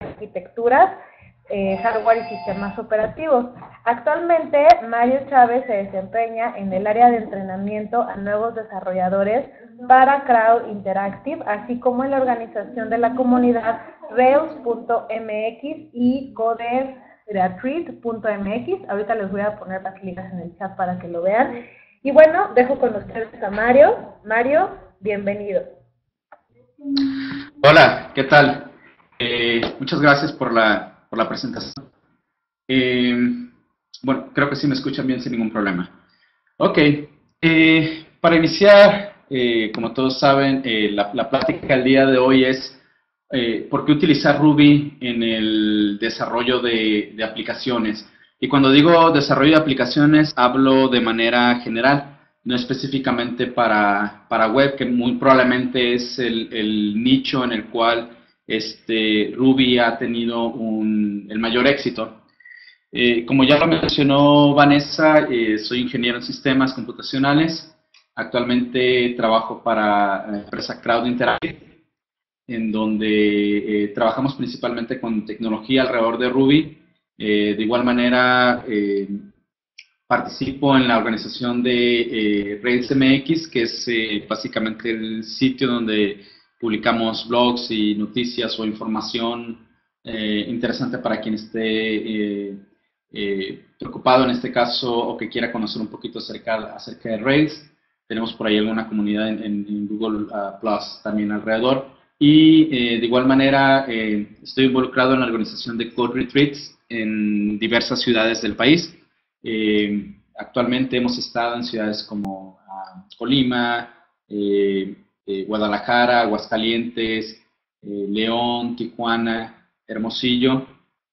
arquitecturas, eh, hardware y sistemas operativos. Actualmente, Mario Chávez se desempeña en el área de entrenamiento a nuevos desarrolladores para Crowd Interactive, así como en la organización de la comunidad Rails.mx y CodesRetreat.mx. Ahorita les voy a poner las ligas en el chat para que lo vean. Y bueno, dejo con ustedes a Mario. Mario, bienvenido. Hola, ¿qué tal? Eh, muchas gracias por la por la presentación. Eh, bueno, creo que sí me escuchan bien sin ningún problema. Ok, eh, para iniciar, como todos saben, la, la, plática del día de hoy es por qué utilizar Ruby en el desarrollo de, de, aplicaciones. Y cuando digo desarrollo de aplicaciones, hablo de manera general, no específicamente para, para web, que muy probablemente es el, el nicho en el cual este, Ruby ha tenido el mayor éxito. Eh, como ya lo mencionó Vanessa, eh, soy ingeniero en sistemas computacionales. Actualmente trabajo para la empresa Crowd Interactive, en donde eh, trabajamos principalmente con tecnología alrededor de Ruby. de igual manera, participo en la organización de Rails MX, que es básicamente el sitio donde publicamos blogs y noticias o información eh, interesante para quien esté eh, eh, preocupado en este caso o que quiera conocer un poquito acerca, acerca de Rails. Tenemos por ahí alguna comunidad en, Google uh, Plus también alrededor. Y de igual manera estoy involucrado en la organización de Code Retreats en diversas ciudades del país. actualmente hemos estado en ciudades como uh, Colima, eh, Guadalajara, Aguascalientes, eh, León, Tijuana, Hermosillo,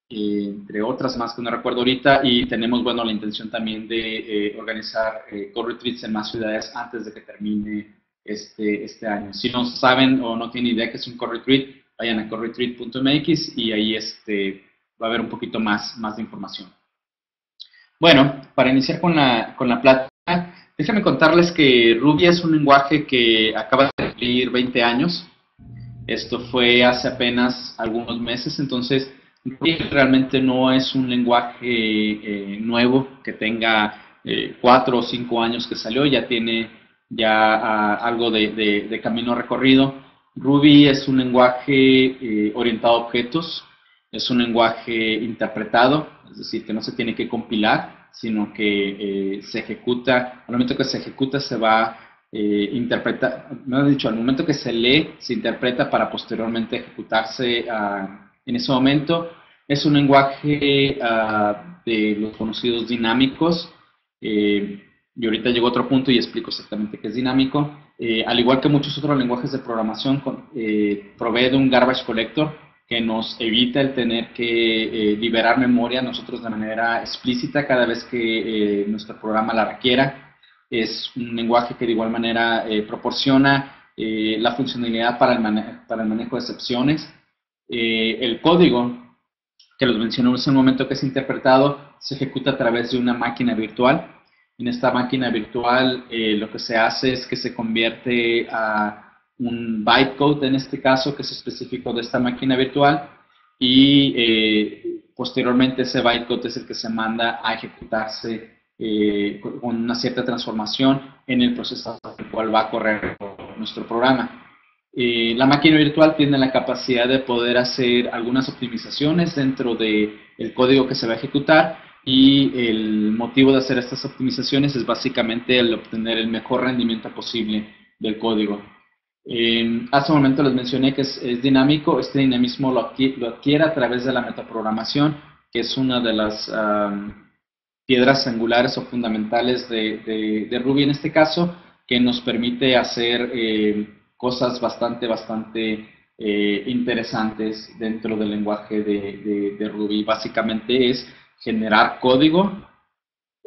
eh, entre otras más que no recuerdo ahorita, y tenemos, bueno, la intención también de organizar core retreats en más ciudades antes de que termine este, este año. Si no saben o no tienen idea que es un core retreat, vayan a coreretreat.mx y ahí este, va a haber un poquito más, más de información. Bueno, para iniciar con la, con la plática, Déjenme contarles que Ruby es un lenguaje que acaba de cumplir 20 años. Esto fue hace apenas algunos meses, entonces Ruby realmente no es un lenguaje eh, nuevo que tenga eh, cuatro o cinco años que salió, ya tiene ya ah, algo de, camino recorrido. Ruby es un lenguaje eh, orientado a objetos, es un lenguaje interpretado, es decir, que no se tiene que compilar, sino que eh, se ejecuta, al momento que se ejecuta se va eh, interpretar, me han dicho, al momento que se lee, se interpreta para posteriormente ejecutarse ah, en ese momento. Es un lenguaje ah, de los conocidos dinámicos, eh, y ahorita llego a otro punto y explico exactamente qué es dinámico. Eh, al igual que muchos otros lenguajes de programación, provee de un garbage collector, que nos evita el tener que eh, liberar memoria nosotros de manera explícita cada vez que eh, nuestro programa la requiera. Es un lenguaje que de igual manera eh, proporciona la funcionalidad para el, para el manejo de excepciones. el código, que los mencioné en un momento que es interpretado, se ejecuta a través de una máquina virtual. En esta máquina virtual lo que se hace es que se convierte a un bytecode en este caso que es específico de esta máquina virtual y eh, posteriormente ese bytecode es el que se manda a ejecutarse eh, con una cierta transformación en el proceso el cual va a correr nuestro programa. Eh, la máquina virtual tiene la capacidad de poder hacer algunas optimizaciones dentro del el código que se va a ejecutar y el motivo de hacer estas optimizaciones es básicamente el obtener el mejor rendimiento posible del código. Eh, hace un momento les mencioné que es, dinámico, este dinamismo lo adquiere, a través de la metaprogramación, que es una de las piedras angulares o fundamentales de, Ruby en este caso, que nos permite hacer eh, cosas bastante, bastante eh, interesantes dentro del lenguaje de Ruby. Básicamente es generar código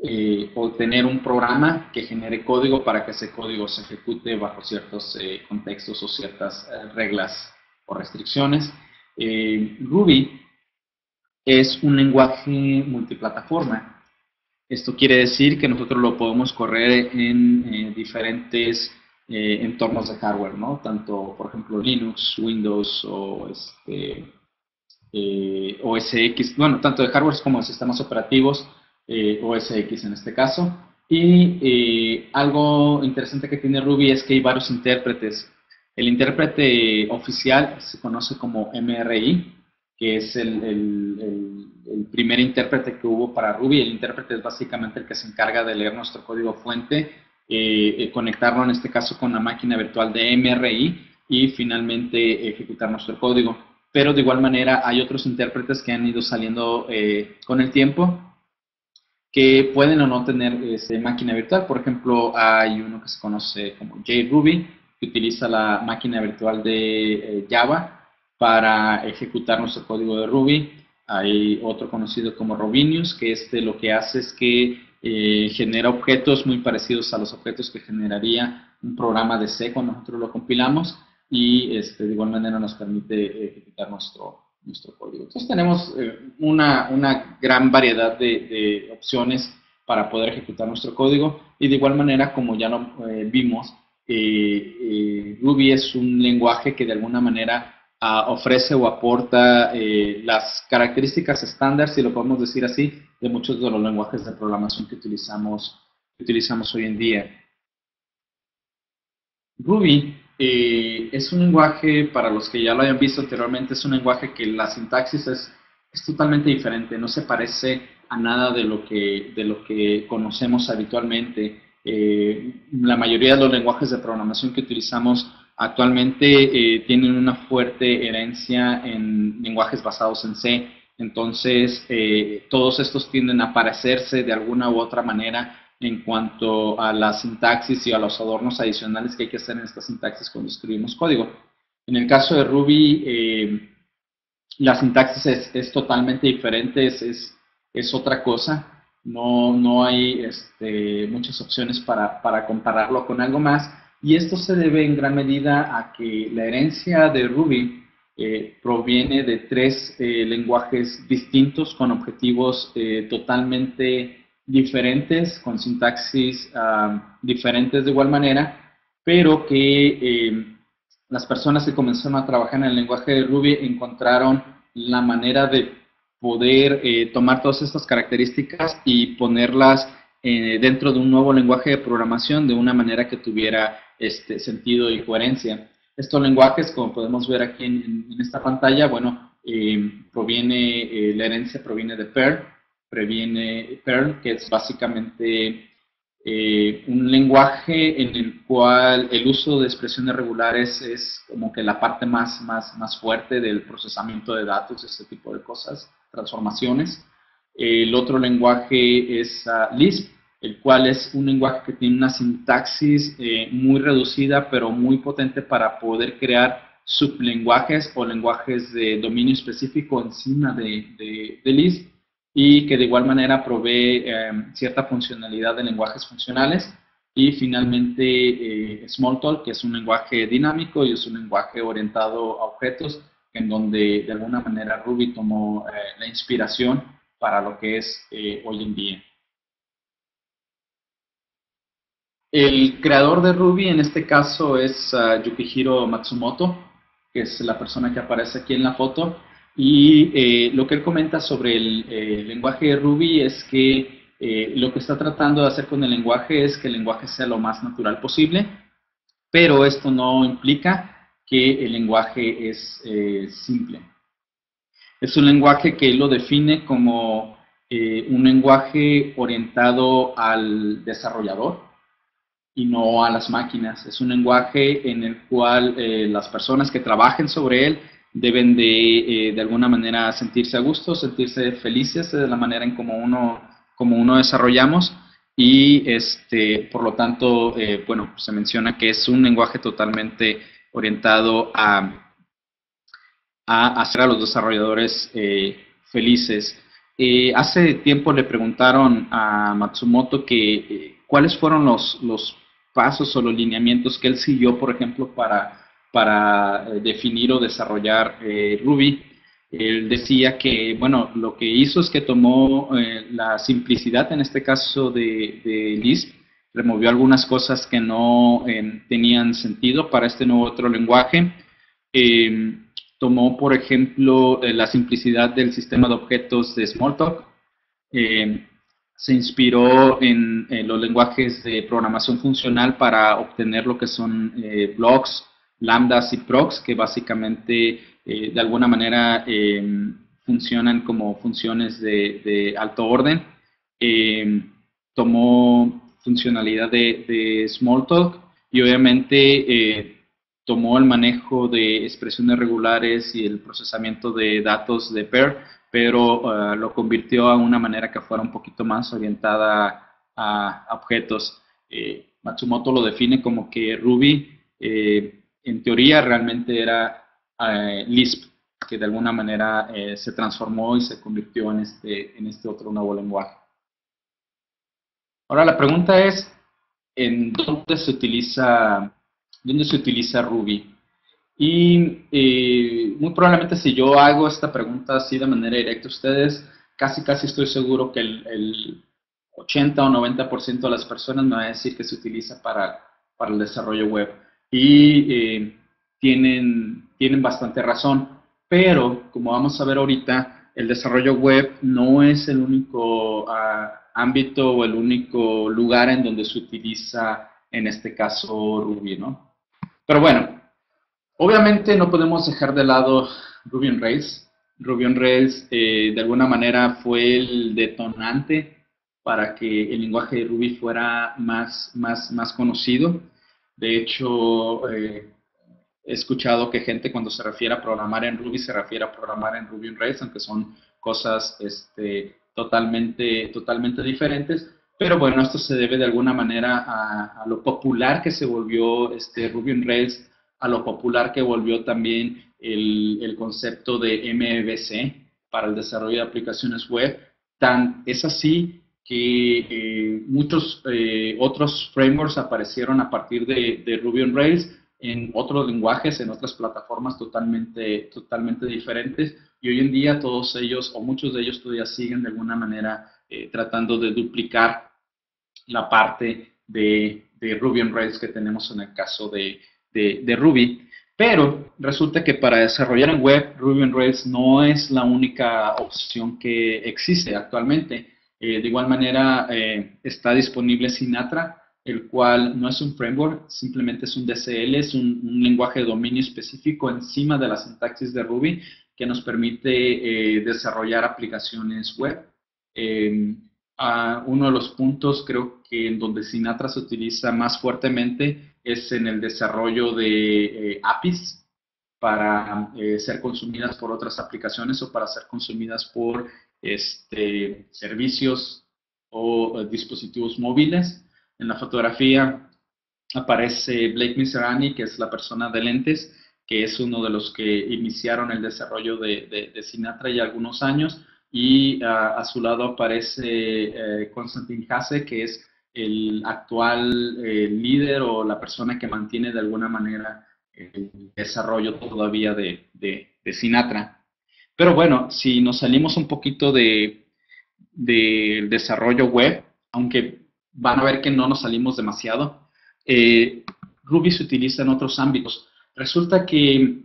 eh, o tener un programa que genere código para que ese código se ejecute bajo ciertos eh, contextos o ciertas eh, reglas o restricciones. Ruby es un lenguaje multiplataforma. Esto quiere decir que nosotros lo podemos correr en diferentes entornos de hardware, ¿no? Tanto, por ejemplo, Linux, Windows o este, eh, OS X, bueno, tanto de hardware como de sistemas operativos, eh, en este caso. Y eh, algo interesante que tiene Ruby es que hay varios intérpretes. El intérprete oficial se conoce como MRI, que es el, el, primer intérprete que hubo para Ruby. El intérprete es básicamente el que se encarga de leer nuestro código fuente, conectarlo en este caso con la máquina virtual de MRI y finalmente ejecutar nuestro código pero de igual manera hay otros intérpretes que han ido saliendo eh, con el tiempo que pueden o no tener este, máquina virtual. Por ejemplo, hay uno que se conoce como JRuby, que utiliza la máquina virtual de eh, Java para ejecutar nuestro código de Ruby. Hay otro conocido como Robinius, que este lo que hace es que eh, genera objetos muy parecidos a los objetos que generaría un programa de C cuando nosotros lo compilamos y este, de igual manera nos permite ejecutar nuestro, nuestro código. Entonces tenemos eh, una, una, gran variedad de, de, opciones para poder ejecutar nuestro código y de igual manera, como ya lo eh, vimos, eh, Ruby es un lenguaje que de alguna manera ah, ofrece o aporta las características estándar, si lo podemos decir así, de muchos de los lenguajes de programación que utilizamos, que utilizamos hoy en día. Ruby eh, es un lenguaje, para los que ya lo hayan visto anteriormente, es un lenguaje que la sintaxis es, totalmente diferente, no se parece a nada de lo que, de lo que conocemos habitualmente. Eh, la mayoría de los lenguajes de programación que utilizamos actualmente eh, tienen una fuerte herencia en lenguajes basados en C, entonces todos estos tienden a parecerse de alguna u otra manera en cuanto a la sintaxis y a los adornos adicionales que hay que hacer en esta sintaxis cuando escribimos código. En el caso de Ruby, eh, la sintaxis es, totalmente diferente, es, es, otra cosa. No, no hay este, muchas opciones para, para, compararlo con algo más. Y esto se debe en gran medida a que la herencia de Ruby eh, proviene de tres eh, lenguajes distintos con objetivos totalmente diferentes, con sintaxis ah, diferentes de igual manera, pero que eh, las personas que comenzaron a trabajar en el lenguaje de Ruby encontraron la manera de poder eh, tomar todas estas características y ponerlas eh, dentro de un nuevo lenguaje de programación de una manera que tuviera este sentido y coherencia. Estos lenguajes, como podemos ver aquí en, en esta pantalla, bueno, proviene, la herencia proviene de Perl, previene Perl, que es básicamente eh, un lenguaje en el cual el uso de expresiones regulares es como que la parte más, más, más fuerte del procesamiento de datos, este tipo de cosas, transformaciones. El otro lenguaje es uh, Lisp, el cual es un lenguaje que tiene una sintaxis eh, muy reducida, pero muy potente para poder crear sublenguajes o lenguajes de dominio específico encima de, de, de Lisp y que de igual manera provee em, cierta funcionalidad de lenguajes funcionales. Y finalmente eh, Smalltalk, que es un lenguaje dinámico y es un lenguaje orientado a objetos, en donde de alguna manera Ruby tomó eh, la inspiración para lo que es eh, hoy en día. El creador de Ruby en este caso es uh, Yukihiro Matsumoto, que es la persona que aparece aquí en la foto. Y eh, lo que él comenta sobre el eh, lenguaje de Ruby es que eh, lo que está tratando de hacer con el lenguaje es que el lenguaje sea lo más natural posible, pero esto no implica que el lenguaje es simple. Es un lenguaje que él lo define como un lenguaje orientado al desarrollador y no a las máquinas. Es un lenguaje en el cual las personas que trabajen sobre él deben de, eh, de alguna manera sentirse a gusto, sentirse felices de la manera en como uno, como uno desarrollamos y este, por lo tanto, eh, bueno, se menciona que es un lenguaje totalmente orientado a, a hacer a los desarrolladores eh, felices. hace tiempo le preguntaron a Matsumoto que cuáles fueron los, los pasos o los lineamientos que él siguió, por ejemplo, para para eh, definir o desarrollar eh, Ruby. Él decía que, bueno, lo que hizo es que tomó eh, la simplicidad, en este caso de, Lisp, removió algunas cosas que no tenían sentido para este nuevo otro lenguaje. Em, tomó, por ejemplo, la simplicidad del sistema de objetos de Smalltalk. se inspiró en, los lenguajes de programación funcional para obtener lo que son blocks, lambdas y procs, que básicamente de alguna manera funcionan como funciones de, alto orden. Eh, tomó funcionalidad de, Smalltalk y obviamente eh, tomó el manejo de expresiones regulares y el procesamiento de datos de PER, pero eh, lo convirtió a una manera que fuera un poquito más orientada a, objetos. Matsumoto lo define como que Ruby, en teoría, realmente era Lisp, que de alguna manera eh, se transformó y se convirtió en este, en este otro nuevo lenguaje. Ahora la pregunta es, ¿en dónde se utiliza, dónde se utiliza Ruby? Y eh, muy probablemente si yo hago esta pregunta así de manera directa a ustedes, casi casi estoy seguro que el, 80 o 90% de las personas me van a decir que se utiliza para, para el desarrollo web. Y eh, tienen, tienen bastante razón. Pero, como vamos a ver ahorita, el desarrollo web no es el único ah, ámbito o el único lugar en donde se utiliza, en este caso, Ruby, ¿no? Pero bueno, obviamente no podemos dejar de lado Ruby on Rails. Ruby on Rails, eh, de alguna manera, fue el detonante para que el lenguaje de Ruby fuera más, más, más conocido. De hecho, eh, he escuchado que gente cuando se refiere a programar en Ruby se refiere a programar en Ruby on Rails, aunque son cosas este, totalmente, totalmente diferentes. Pero bueno, esto se debe de alguna manera a, lo popular que se volvió este Ruby on Rails, a lo popular que volvió también el, el concepto de MVC para el desarrollo de aplicaciones web. Tan, es así que eh, muchos eh, otros frameworks aparecieron a partir de, de Ruby on Rails en otros lenguajes, en otras plataformas totalmente, totalmente diferentes. Y hoy en día todos ellos, o muchos de ellos todavía siguen de alguna manera eh, tratando de duplicar la parte de, de, Ruby on Rails que tenemos en el caso de, de, Ruby. Pero resulta que para desarrollar en web, Ruby on Rails no es la única opción que existe actualmente. Eh, de igual manera, eh, está disponible Sinatra, el cual no es un framework, simplemente es un DCL, es un, lenguaje de dominio específico encima de la sintaxis de Ruby que nos permite eh, desarrollar aplicaciones web. Em, uno de los puntos creo que en donde Sinatra se utiliza más fuertemente es en el desarrollo de APIs para ser consumidas por otras aplicaciones o para ser consumidas por este, servicios o dispositivos móviles. En la fotografía aparece Blake Miserani, que es la persona de lentes, que es uno de los que iniciaron el desarrollo de, Sinatra ya algunos años, y ah, a su lado aparece eh, Konstantin Hase, que es el actual eh, líder o la persona que mantiene de alguna manera el desarrollo todavía de Sinatra. Pero bueno, si nos salimos un poquito del desarrollo web, aunque van a ver que no nos salimos demasiado. Eh, Ruby se utiliza en otros ámbitos. Resulta que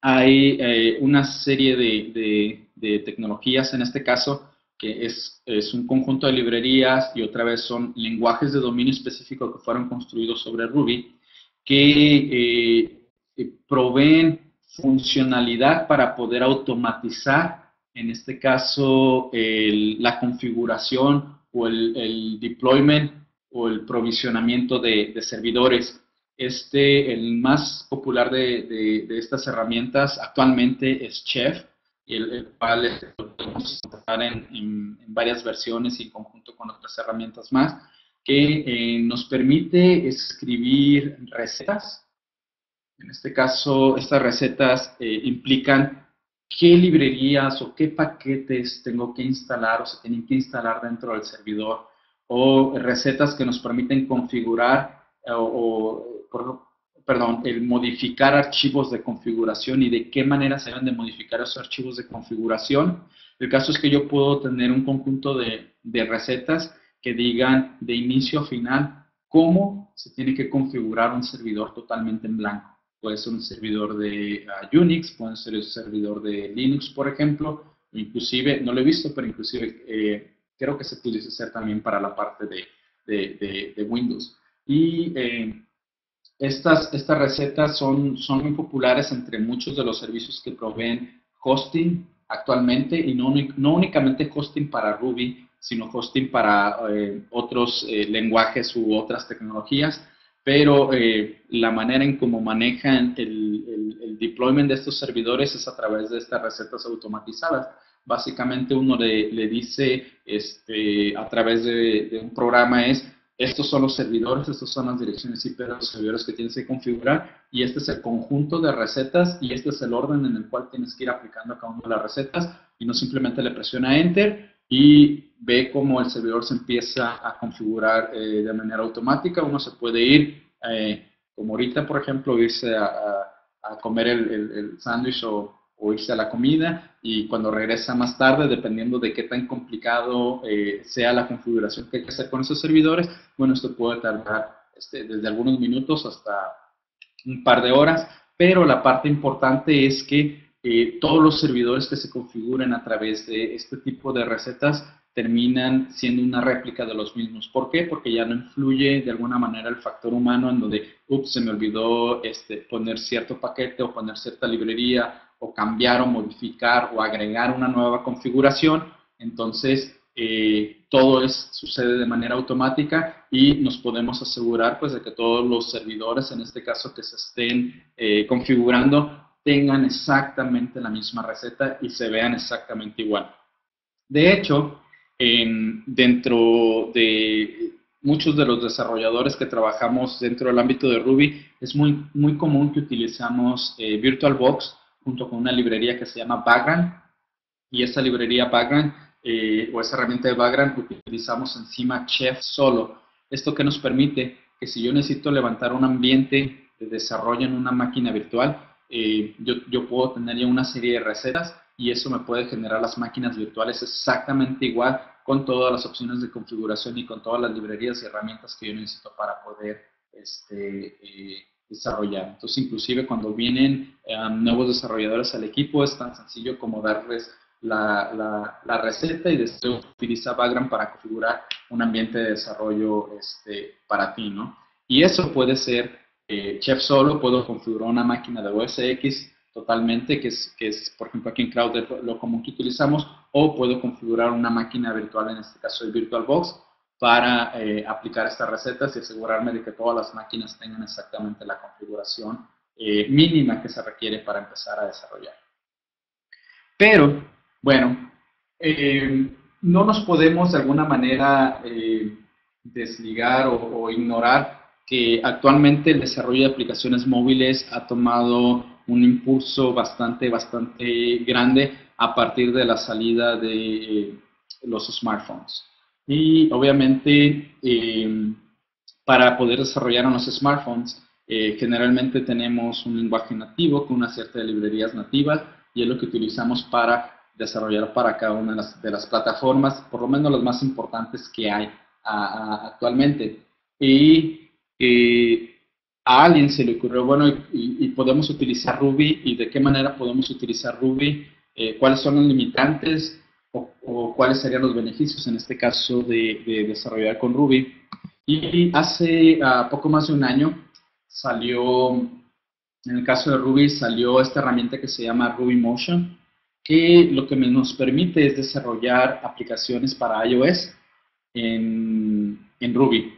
hay eh, una serie de, tecnologías, en este caso, que es, un conjunto de librerías y otra vez son lenguajes de dominio específico que fueron construidos sobre Ruby, que eh, proveen funcionalidad para poder automatizar, en este caso, la configuración o el, deployment o el provisionamiento de, servidores. Este, el más popular de, estas herramientas actualmente es Chef, el, cual podemos tratar en, varias versiones y en conjunto con otras herramientas más, que eh, nos permite escribir recetas. En este caso, estas recetas eh, implican qué librerías o qué paquetes tengo que instalar o se tienen que instalar dentro del servidor o recetas que nos permiten configurar eh, o, perdón, el modificar archivos de configuración y de qué manera se deben de modificar esos archivos de configuración. El caso es que yo puedo tener un conjunto de, de recetas que digan de inicio a final cómo se tiene que configurar un servidor totalmente en blanco. Puede ser un servidor de ah, Unix, puede ser un servidor de Linux, por ejemplo, inclusive, no lo he visto, pero inclusive eh, creo que se pudiese hacer también para la parte de, de, Windows. Y eh, estas, estas recetas son, son muy populares entre muchos de los servicios que proveen hosting actualmente y no, no únicamente hosting para Ruby, sino hosting para eh, otros lenguajes u otras tecnologías pero eh, la manera en cómo manejan el, el, deployment de estos servidores es a través de estas recetas automatizadas. Básicamente uno le, le dice este, a través de, un programa es, estos son los servidores, estas son las direcciones IP de los servidores que tienes que configurar y este es el conjunto de recetas y este es el orden en el cual tienes que ir aplicando cada una de las recetas y no simplemente le presiona Enter y ve cómo el servidor se empieza a configurar eh, de manera automática. Uno se puede ir, eh, como ahorita, por ejemplo, irse a, comer el, el, sándwich o, irse a la comida y cuando regresa más tarde, dependiendo de qué tan complicado eh, sea la configuración que hay que hacer con esos servidores, bueno, esto puede tardar este, desde algunos minutos hasta un par de horas, pero la parte importante es que eh, todos los servidores que se configuren a través de este tipo de recetas terminan siendo una réplica de los mismos. ¿Por qué? Porque ya no influye de alguna manera el factor humano en donde, ups, se me olvidó este, poner cierto paquete o poner cierta librería o cambiar o modificar o agregar una nueva configuración. Entonces, eh, todo es, sucede de manera automática y nos podemos asegurar pues, de que todos los servidores, en este caso, que se estén eh, configurando, tengan exactamente la misma receta y se vean exactamente igual. De hecho, dentro de muchos de los desarrolladores que trabajamos dentro del ámbito de Ruby, es muy, muy común que utilizamos eh, VirtualBox junto con una librería que se llama Background. Y esa librería Background eh, o esa herramienta de Background utilizamos encima Chef solo. Esto que nos permite que si yo necesito levantar un ambiente de desarrollo en una máquina virtual, eh, yo, yo, puedo tener ya una serie de recetas y eso me puede generar las máquinas virtuales exactamente igual con todas las opciones de configuración y con todas las librerías y herramientas que yo necesito para poder este, eh, desarrollar. Entonces, inclusive cuando vienen um, nuevos desarrolladores al equipo, es tan sencillo como darles la, la, la receta y después utilizar Background para configurar un ambiente de desarrollo este, para ti, ¿no? Y eso puede ser eh, Chef solo puedo configurar una máquina de OS X totalmente, que es, que es, por ejemplo, aquí en Cloud lo común que utilizamos, o puedo configurar una máquina virtual, en este caso el VirtualBox, para eh, aplicar estas recetas y asegurarme de que todas las máquinas tengan exactamente la configuración eh, mínima que se requiere para empezar a desarrollar. Pero, bueno, no nos podemos de alguna manera desligar o ignorar que actualmente el desarrollo de aplicaciones móviles ha tomado un impulso bastante, bastante grande a partir de la salida de los smartphones. Y obviamente, em, para poder desarrollar unos smartphones, eh, generalmente tenemos un lenguaje nativo con una cierta de librerías nativas y es lo que utilizamos para desarrollar para cada una de las, plataformas, por lo menos las más importantes que hay actualmente. Y a alguien se le ocurrió, bueno, y, podemos utilizar Ruby, y de qué manera podemos utilizar Ruby, eh, cuáles son los limitantes o, cuáles serían los beneficios en este caso de, desarrollar con Ruby. Y hace uh, poco más de un año salió, en el caso de Ruby, salió esta herramienta que se llama Ruby Motion, que lo que nos permite es desarrollar aplicaciones para iOS en, en Ruby.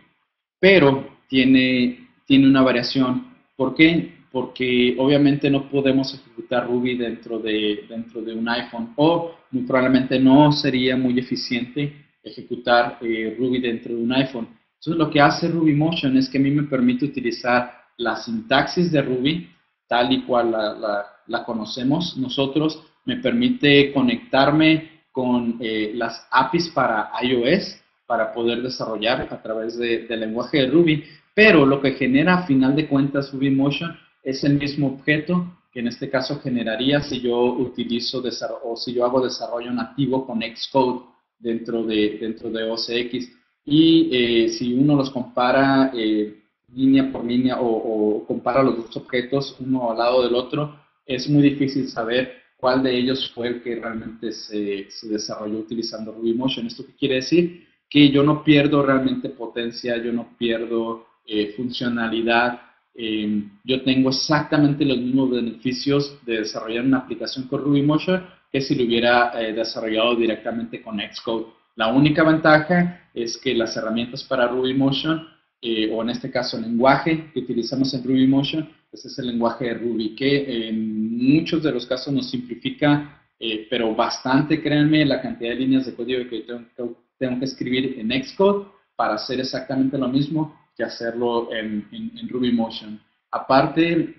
Pero tiene, tiene una variación. ¿Por qué? Porque obviamente no podemos ejecutar Ruby dentro de, dentro de un iPhone o muy probablemente no sería muy eficiente ejecutar eh, Ruby dentro de un iPhone. Entonces lo que hace Ruby Motion es que a mí me permite utilizar la sintaxis de Ruby tal y cual la, la, conocemos nosotros, me permite conectarme con eh, las APIs para iOS para poder desarrollar a través del lenguaje de Ruby pero lo que genera a final de cuentas Motion es el mismo objeto que en este caso generaría si yo utilizo o si yo hago desarrollo nativo con Xcode dentro de, dentro de OCX. Y eh, si uno los compara, eh, línea por línea o, compara los dos objetos uno al lado del otro, es muy difícil saber cuál de ellos fue el que realmente se, se desarrolló utilizando RubyMotion. ¿Esto qué quiere decir? Que yo no pierdo realmente potencia, yo no pierdo eh, funcionalidad, eh, yo tengo exactamente los mismos beneficios de desarrollar una aplicación con RubyMotion que si lo hubiera eh, desarrollado directamente con Xcode. La única ventaja es que las herramientas para RubyMotion, eh, o en este caso el lenguaje que utilizamos en RubyMotion, ese es el lenguaje de Ruby, que en muchos de los casos nos simplifica, eh, pero bastante, créanme, la cantidad de líneas de código que tengo, tengo, que escribir en Xcode para hacer exactamente lo mismo hacerlo en, en, RubyMotion. Aparte,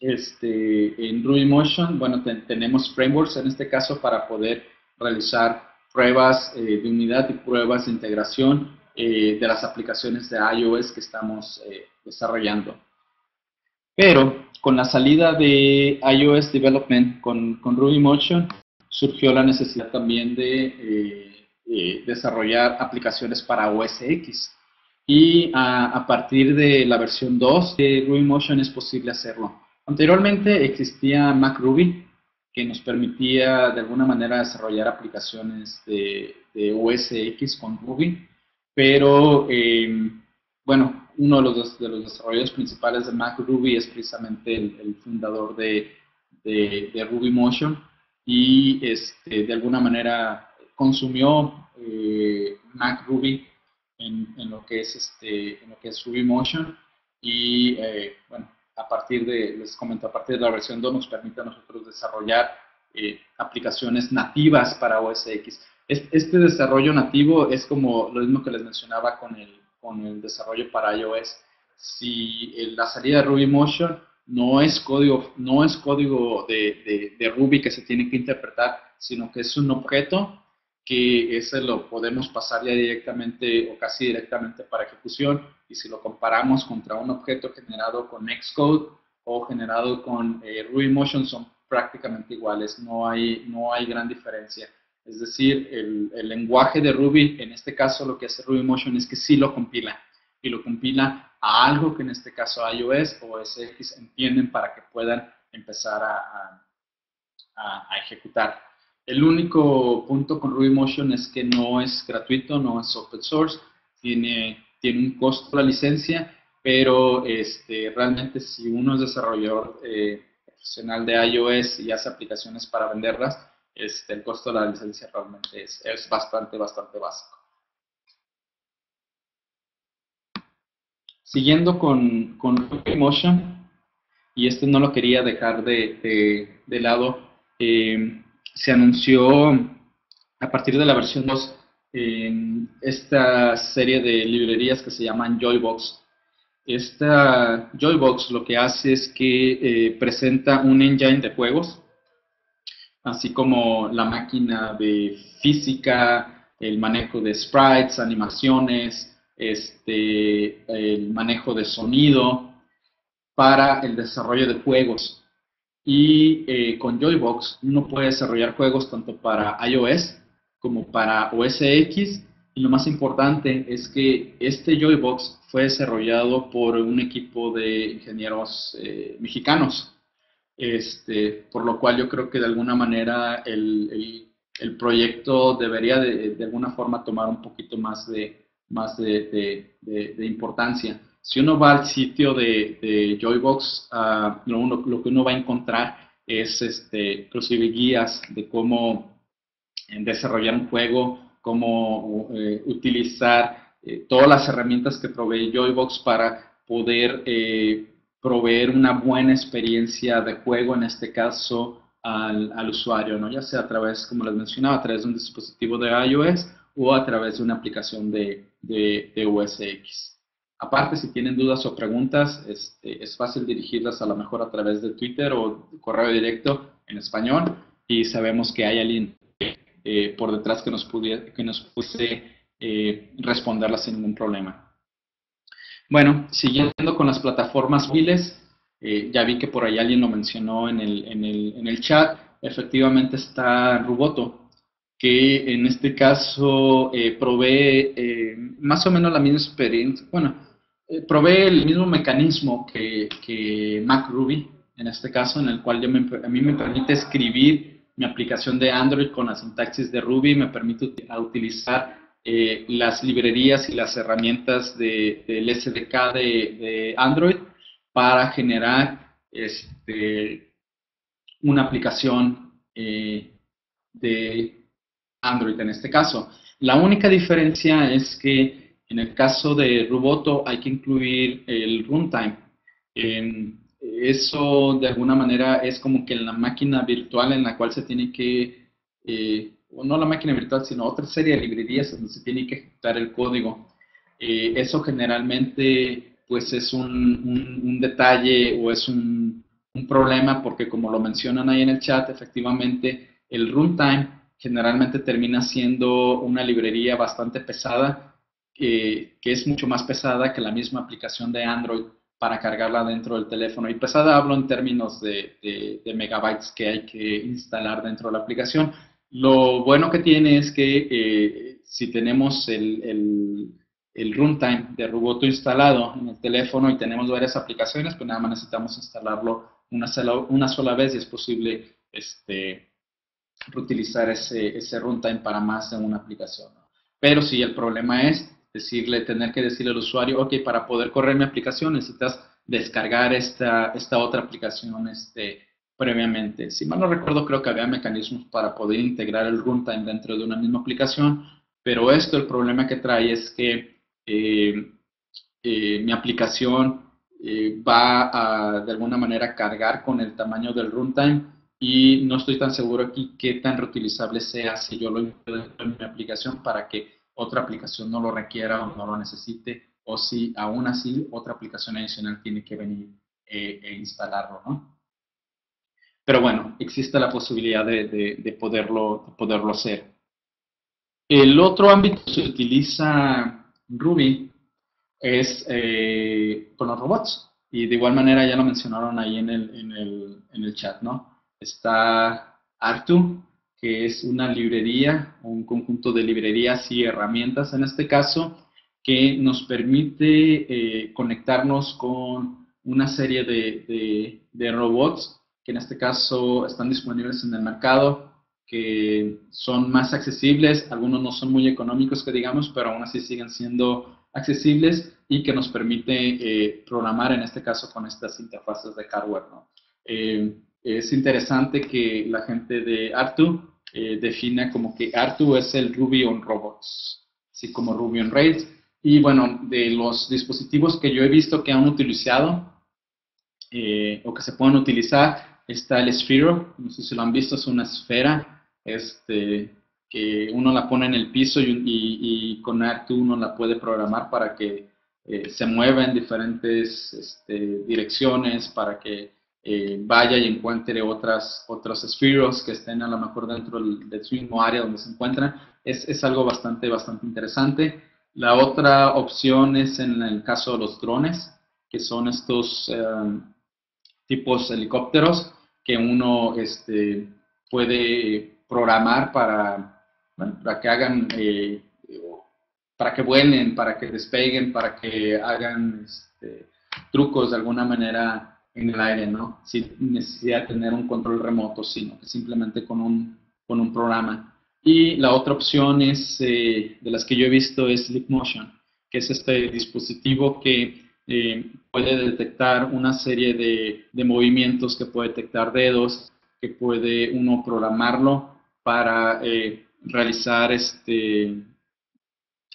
este, en RubyMotion, bueno, tenemos frameworks en este caso para poder realizar pruebas eh, de unidad y pruebas de integración eh, de las aplicaciones de iOS que estamos eh, desarrollando. Pero con la salida de iOS Development con, con RubyMotion, surgió la necesidad también de desarrollar aplicaciones para OS X. Y a, a, partir de la versión 2 de RubyMotion es posible hacerlo. Anteriormente existía MacRuby, que nos permitía de alguna manera desarrollar aplicaciones de, de OS X con Ruby, pero eh, bueno, uno de los, de los desarrolladores principales de Mac Ruby es precisamente el, fundador de, de, Ruby Motion y este, de alguna manera consumió eh, Mac Ruby en, en, lo que es este, en lo que es Ruby Motion y eh, bueno, a partir de, les comento, a partir de la versión 2 nos permite a nosotros desarrollar eh, aplicaciones nativas para OS X. Este desarrollo nativo es como lo mismo que les mencionaba con el, con el desarrollo para iOS. Si la salida de RubyMotion no es código, no es código de, de, de Ruby que se tiene que interpretar, sino que es un objeto que ese lo podemos pasar ya directamente o casi directamente para ejecución y si lo comparamos contra un objeto generado con Xcode o generado con eh, RubyMotion son prácticamente iguales, no hay, no hay gran diferencia. Es decir, el, el, lenguaje de Ruby, en este caso lo que hace RubyMotion es que sí lo compila y lo compila a algo que en este caso iOS o SX entienden para que puedan empezar a, a, a ejecutar. El único punto con RubyMotion es que no es gratuito, no es open source, tiene, tiene un costo la licencia, pero este, realmente si uno es desarrollador eh, profesional de iOS y hace aplicaciones para venderlas, este, el costo de la licencia realmente es, es bastante, bastante básico. Siguiendo con, con RubyMotion, y este no lo quería dejar de, de, lado, eh, se anunció a partir de la versión 2 esta serie de librerías que se llaman Joybox. Esta Joybox lo que hace es que eh, presenta un engine de juegos, así como la máquina de física, el manejo de sprites, animaciones, este, el manejo de sonido para el desarrollo de juegos. Y eh, con Joybox uno puede desarrollar juegos tanto para iOS como para OS X. Y lo más importante es que este Joybox fue desarrollado por un equipo de ingenieros eh, mexicanos. Este, por lo cual yo creo que de alguna manera el, el, proyecto debería de, de, alguna forma tomar un poquito más de, más de, de importancia. Si uno va al sitio de, Joybox, uh, lo, que uno va a encontrar es este, inclusive guías de cómo eh, desarrollar un juego, cómo eh, utilizar eh, todas las herramientas que provee Joybox para poder proveer una buena experiencia de juego, en este caso al, usuario, ¿no? ya sea a través, como les mencionaba, a través de un dispositivo de iOS o a través de una aplicación de, de, de OS X. Aparte, si tienen dudas o preguntas, este, es fácil dirigirlas a lo mejor a través de Twitter o correo directo en español y sabemos que hay alguien eh, por detrás que nos, pudiera, que nos pudiese eh, responderlas sin ningún problema. Bueno, siguiendo con las plataformas móviles, eh, ya vi que por ahí alguien lo mencionó en el, chat, efectivamente está Ruboto, que en este caso provee más o menos la misma experiencia, bueno, eh, provee el mismo mecanismo que, que MacRuby, en este caso, en el cual yo a mí me permite escribir mi aplicación de Android con la sintaxis de Ruby, me permite utilizar eh, las librerías y las herramientas de, del SDK de, Android para generar este, una aplicación eh, de Android en este caso. La única diferencia es que en el caso de Ruboto hay que incluir el runtime. eso de alguna manera es como que la máquina virtual en la cual se tiene que, eh, no la máquina virtual, sino otra serie de librerías donde se tiene que ejecutar el código. Eh, eso generalmente pues es un, detalle o es un, problema porque como lo mencionan ahí en el chat, efectivamente el runtime generalmente termina siendo una librería bastante pesada, que es mucho más pesada que la misma aplicación de Android para cargarla dentro del teléfono. Y pesada hablo en términos de, megabytes que hay que instalar dentro de la aplicación. Lo bueno que tiene es que eh, si tenemos el, el, runtime de Ruboto instalado en el teléfono y tenemos varias aplicaciones, pues nada más necesitamos instalarlo una sola, una sola vez y es posible este, reutilizar ese, ese runtime para más de una aplicación. Pero si el problema es decirle, tener que decirle al usuario, ok, para poder correr mi aplicación necesitas descargar esta, esta otra aplicación este, previamente. Si mal no recuerdo, creo que había mecanismos para poder integrar el runtime dentro de una misma aplicación, pero esto el problema que trae es que eh, eh, mi aplicación eh, va a de alguna manera cargar con el tamaño del runtime y no estoy tan seguro aquí qué tan reutilizable sea si yo lo incluyo en mi aplicación para que otra aplicación no lo requiera o no lo necesite, o si aún así otra aplicación adicional tiene que venir eh, e instalarlo, ¿no? Pero bueno, existe la posibilidad de, poderlo, poderlo hacer. El otro ámbito que se utiliza Ruby es eh, con los robots. Y de igual manera ya lo mencionaron ahí en el, en el, en el chat, ¿no? Está Artu, que es una librería, un conjunto de librerías y herramientas en este caso, que nos permite eh, conectarnos con una serie de, de, robots que en este caso están disponibles en el mercado, que son más accesibles, algunos no son muy económicos que digamos, pero aún así siguen siendo accesibles y que nos permite eh, programar en este caso con estas interfaces de hardware. Eh, es interesante que la gente de Artu eh, defina como que Artu es el Ruby on Robots, así como Ruby on Rails. Y bueno, de los dispositivos que yo he visto que han utilizado eh, o que se pueden utilizar, está el Sphero, no sé si lo han visto, es una esfera este, que uno la pone en el piso y, con Artu uno la puede programar para que eh, se mueva en diferentes este, direcciones, para que eh, vaya y encuentre otras, otros esferos que estén a lo mejor dentro del, mismo área donde se encuentran, es, es, algo bastante, bastante interesante. La otra opción es en el caso de los drones, que son estos eh, tipos helicópteros que uno este, puede programar para, para que hagan, eh, para que vuelen, para que despeguen, para que hagan este, trucos de alguna manera en el aire, ¿no? Sin necesidad tener un control remoto, sino que simplemente con un, con un programa. Y la otra opción es, eh, de las que yo he visto, es Motion, que es este dispositivo que eh, puede detectar una serie de, de, movimientos, que puede detectar dedos, que puede uno programarlo para eh, realizar este,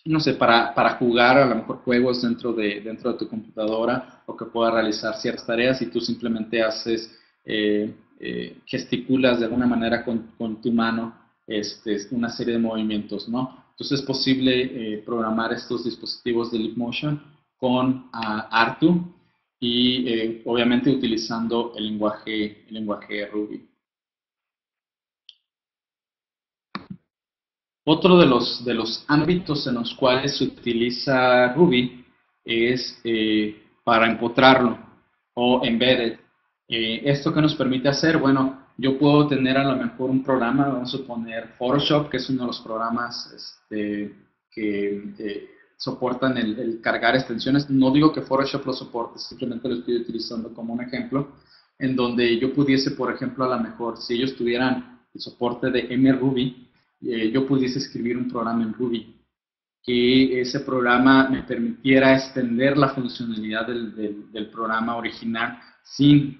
no sé, para, para, jugar a lo mejor juegos dentro de, dentro de tu computadora o que pueda realizar ciertas tareas y tú simplemente haces, eh, eh, gesticulas de alguna manera con, con, tu mano este, una serie de movimientos, ¿no? Entonces es posible eh, programar estos dispositivos de Leap Motion con uh, Artu y obviamente utilizando el lenguaje, el lenguaje Ruby. Otro de los, de los ámbitos en los cuales se utiliza Ruby es eh, para empotrarlo o embedded. Eh, ¿Esto que nos permite hacer? Bueno, yo puedo tener a lo mejor un programa, vamos a suponer Photoshop, que es uno de los programas este, que eh, soportan el, cargar extensiones. No digo que Photoshop lo soporte, simplemente lo estoy utilizando como un ejemplo, en donde yo pudiese, por ejemplo, a lo mejor, si ellos tuvieran el soporte de MRuby, eh, yo pudiese escribir un programa en Ruby, que ese programa me permitiera extender la funcionalidad del, del programa original sin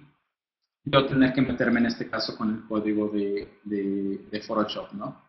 yo tener que meterme en este caso con el código de, de, Photoshop, ¿no?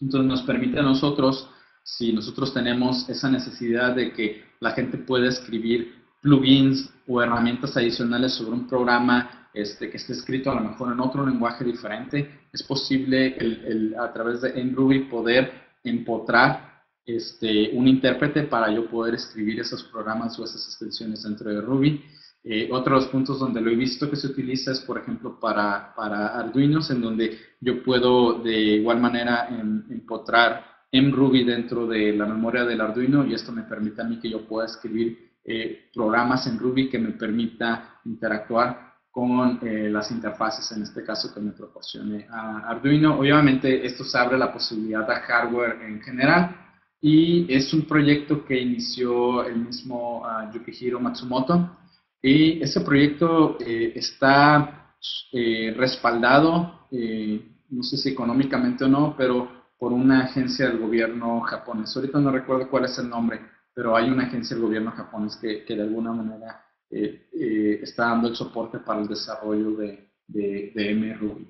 Entonces nos permite a nosotros, si nosotros tenemos esa necesidad de que la gente pueda escribir plugins o herramientas adicionales sobre un programa este, que esté escrito a lo mejor en otro lenguaje diferente, es posible el, a través de Ruby poder empotrar este, un intérprete para yo poder escribir esos programas o esas extensiones dentro de Ruby. Eh, otros puntos donde lo he visto que se utiliza es, por ejemplo, para, para Arduinos, en donde yo puedo de igual manera empotrar MRuby dentro de la memoria del Arduino y esto me permite a mí que yo pueda escribir eh, programas en Ruby que me permita interactuar con eh, las interfaces, en este caso que me proporcione Arduino. Obviamente esto se abre la posibilidad a hardware en general y es un proyecto que inició el mismo uh, Yukihiro Matsumoto y ese proyecto eh, está eh, respaldado, eh, no sé si económicamente o no, pero por una agencia del gobierno japonés. Ahorita no recuerdo cuál es el nombre, pero hay una agencia del gobierno japonés que, que de alguna manera está dando el soporte para el desarrollo de, de, de MRuby.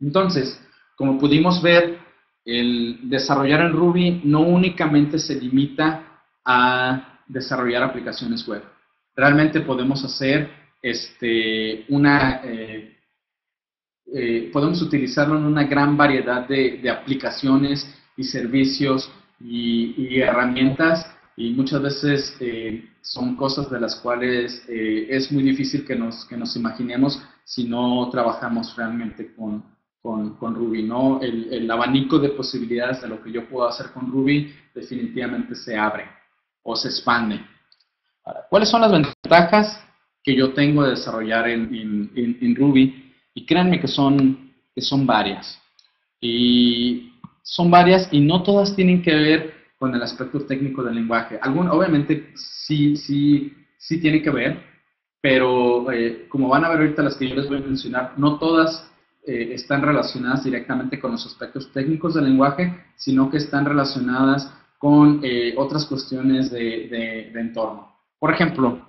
Entonces, como pudimos ver, el desarrollar en Ruby no únicamente se limita a desarrollar aplicaciones web realmente podemos hacer este, una, eh, eh, podemos utilizarlo en una gran variedad de, aplicaciones y servicios y, herramientas y muchas veces eh, son cosas de las cuales es muy difícil que nos, que nos imaginemos si no trabajamos realmente con, con, con Ruby. ¿no? El, el, abanico de posibilidades de lo que yo puedo hacer con Ruby definitivamente se abre o se expande. ¿Cuáles son las ventajas que yo tengo de desarrollar en, Ruby? Y créanme que son, que son varias. Y son varias y no todas tienen que ver con el aspecto técnico del lenguaje. Algún, obviamente sí, sí, sí tiene que ver, pero eh, como van a ver ahorita las que yo les voy a mencionar, no todas eh, están relacionadas directamente con los aspectos técnicos del lenguaje, sino que están relacionadas con eh, otras cuestiones de, entorno. Por ejemplo,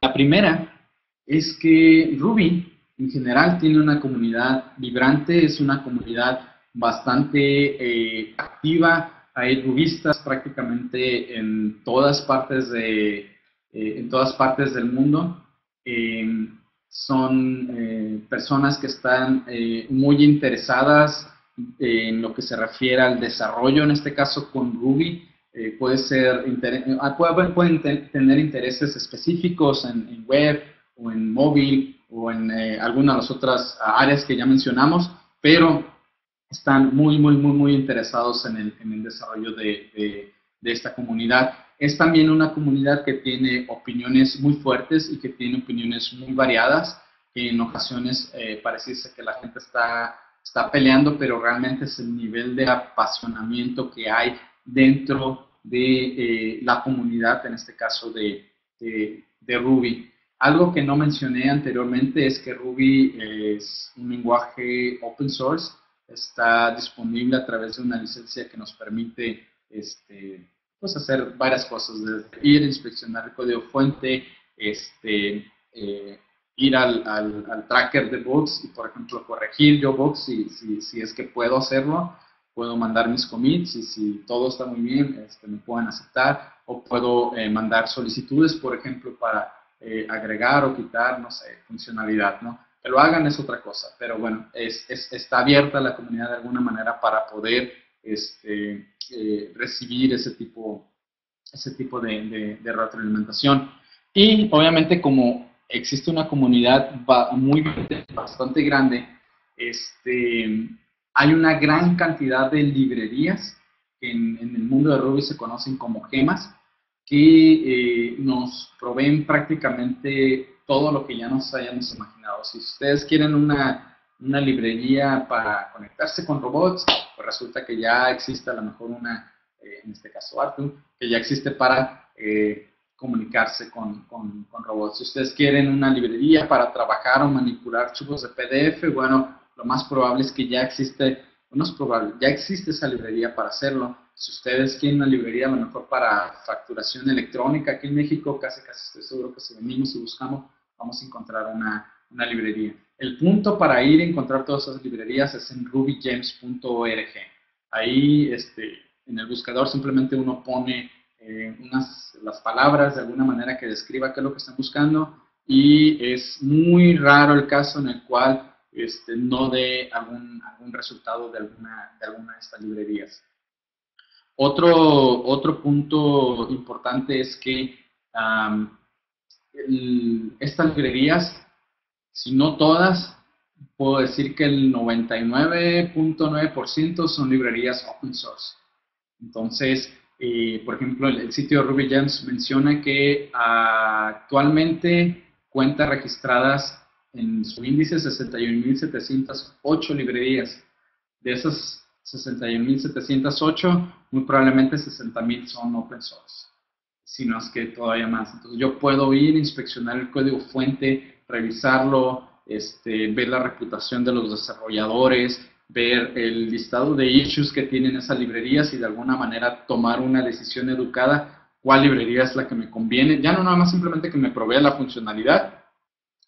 la primera es que Ruby en general tiene una comunidad vibrante, es una comunidad bastante activa, hay rubistas prácticamente en todas partes, de, eh, en todas partes del mundo. Em, son eh, personas que están muy interesadas en lo que se refiere al desarrollo, en este caso con Ruby, eh, puede ser, ah, pueden, tener intereses específicos en, web o en móvil o en eh, alguna de las otras áreas que ya mencionamos, pero están muy, muy, muy, muy interesados en el, en el desarrollo de, de, esta comunidad. Es también una comunidad que tiene opiniones muy fuertes y que tiene opiniones muy variadas. En ocasiones eh, parece que la gente está, está peleando, pero realmente es el nivel de apasionamiento que hay dentro de eh, la comunidad, en este caso de, de, Ruby. Algo que no mencioné anteriormente es que Ruby es un lenguaje open source, está disponible a través de una licencia que nos permite este, pues hacer varias cosas, desde ir a inspeccionar el código fuente, este, eh, ir al, al, tracker de bugs y, por ejemplo, corregir yo bugs si, si, si es que puedo hacerlo, puedo mandar mis commits y si todo está muy bien, este, me pueden aceptar o puedo eh, mandar solicitudes, por ejemplo, para eh, agregar o quitar, no sé, funcionalidad, ¿no? Que lo hagan es otra cosa, pero bueno, es, está abierta la comunidad de alguna manera para poder este, eh, recibir ese tipo, ese tipo de, de, retroalimentación. Y obviamente como existe una comunidad muy bastante grande, este, hay una gran cantidad de librerías que en, el mundo de Ruby se conocen como gemas, que eh, nos proveen prácticamente todo lo que ya nos hayamos imaginado. Si ustedes quieren una, una librería para conectarse con robots, pues resulta que ya existe a lo mejor una, en este caso Artu, que ya existe para comunicarse con, con, con, robots. Si ustedes quieren una librería para trabajar o manipular archivos de PDF, bueno, lo más probable es que ya existe, no es probable, ya existe esa librería para hacerlo. Si ustedes quieren una librería a lo mejor para facturación electrónica aquí en México, casi casi estoy seguro que si venimos y buscamos, vamos a encontrar una, una librería. El punto para ir a encontrar todas esas librerías es en rubygems.org. Ahí este, en el buscador simplemente uno pone eh, unas, las palabras de alguna manera que describa qué es lo que están buscando y es muy raro el caso en el cual este, no dé algún, resultado de alguna, de alguna de estas librerías. Otro, otro punto importante es que estas librerías, si no todas, puedo decir que el 99.9% son librerías open source. Entonces, eh, por ejemplo, el, sitio de Ruby Gems menciona que actualmente cuenta registradas en su índice 61.708 librerías. De esas 61.708, muy probablemente 60.000 son open source, si no es que todavía más. Entonces yo puedo ir, inspeccionar el código fuente, revisarlo, este, ver la reputación de los desarrolladores, ver el listado de issues que tienen esas librerías y de alguna manera tomar una decisión educada cuál librería es la que me conviene. Ya no nada más simplemente que me provea la funcionalidad,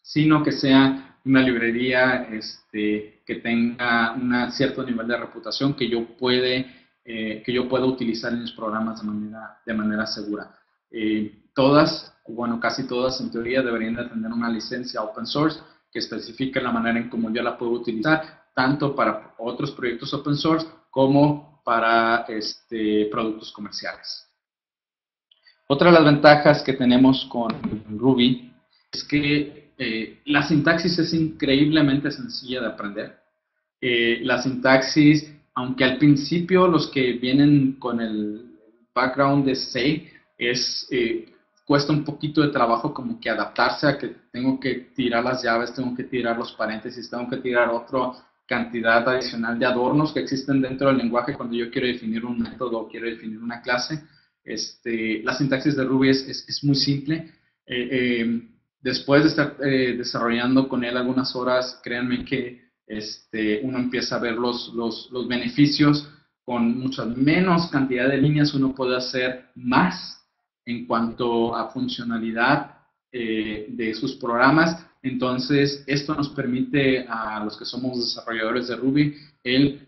sino que sea una librería este, que tenga un cierto nivel de reputación que yo, puede, eh, que yo pueda utilizar en mis programas de manera, de manera segura. Eh, todas, bueno, casi todas en teoría deberían de tener una licencia open source que especifique la manera en cómo yo la puedo utilizar tanto para otros proyectos open source como para este, productos comerciales. Otra de las ventajas que tenemos con Ruby es que eh, la sintaxis es increíblemente sencilla de aprender. Eh, la sintaxis, aunque al principio los que vienen con el background de C, es, eh, cuesta un poquito de trabajo como que adaptarse a que tengo que tirar las llaves, tengo que tirar los paréntesis, tengo que tirar otro cantidad adicional de adornos que existen dentro del lenguaje cuando yo quiero definir un método o quiero definir una clase. Este, la sintaxis de Ruby es, es, muy simple. Eh, eh, después de estar eh, desarrollando con él algunas horas, créanme que este, uno empieza a ver los, los, los beneficios. Con mucha menos cantidad de líneas uno puede hacer más en cuanto a funcionalidad de sus programas entonces, esto nos permite a los que somos desarrolladores de Ruby el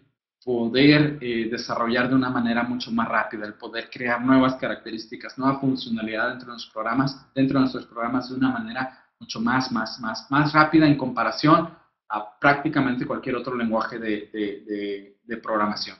poder eh, desarrollar de una manera mucho más rápida, el poder crear nuevas características, nueva funcionalidad dentro de nuestros programas, dentro de nuestros programas de una manera mucho más, más, más, más rápida en comparación a prácticamente cualquier otro lenguaje de, de programación.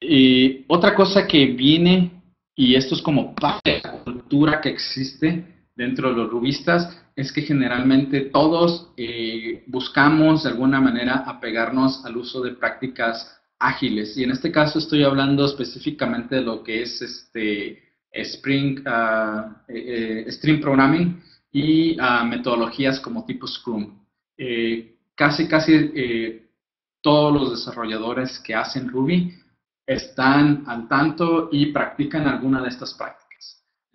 Y otra cosa que viene, y esto es como parte de la cultura que existe dentro de los rubistas, es que generalmente todos eh, buscamos de alguna manera apegarnos al uso de prácticas ágiles. Y en este caso estoy hablando específicamente de lo que es este Spring, uh, Stream Programming y ah, metodologías como tipo Scrum. casi, casi todos los desarrolladores que hacen Ruby están al tanto y practican alguna de estas prácticas.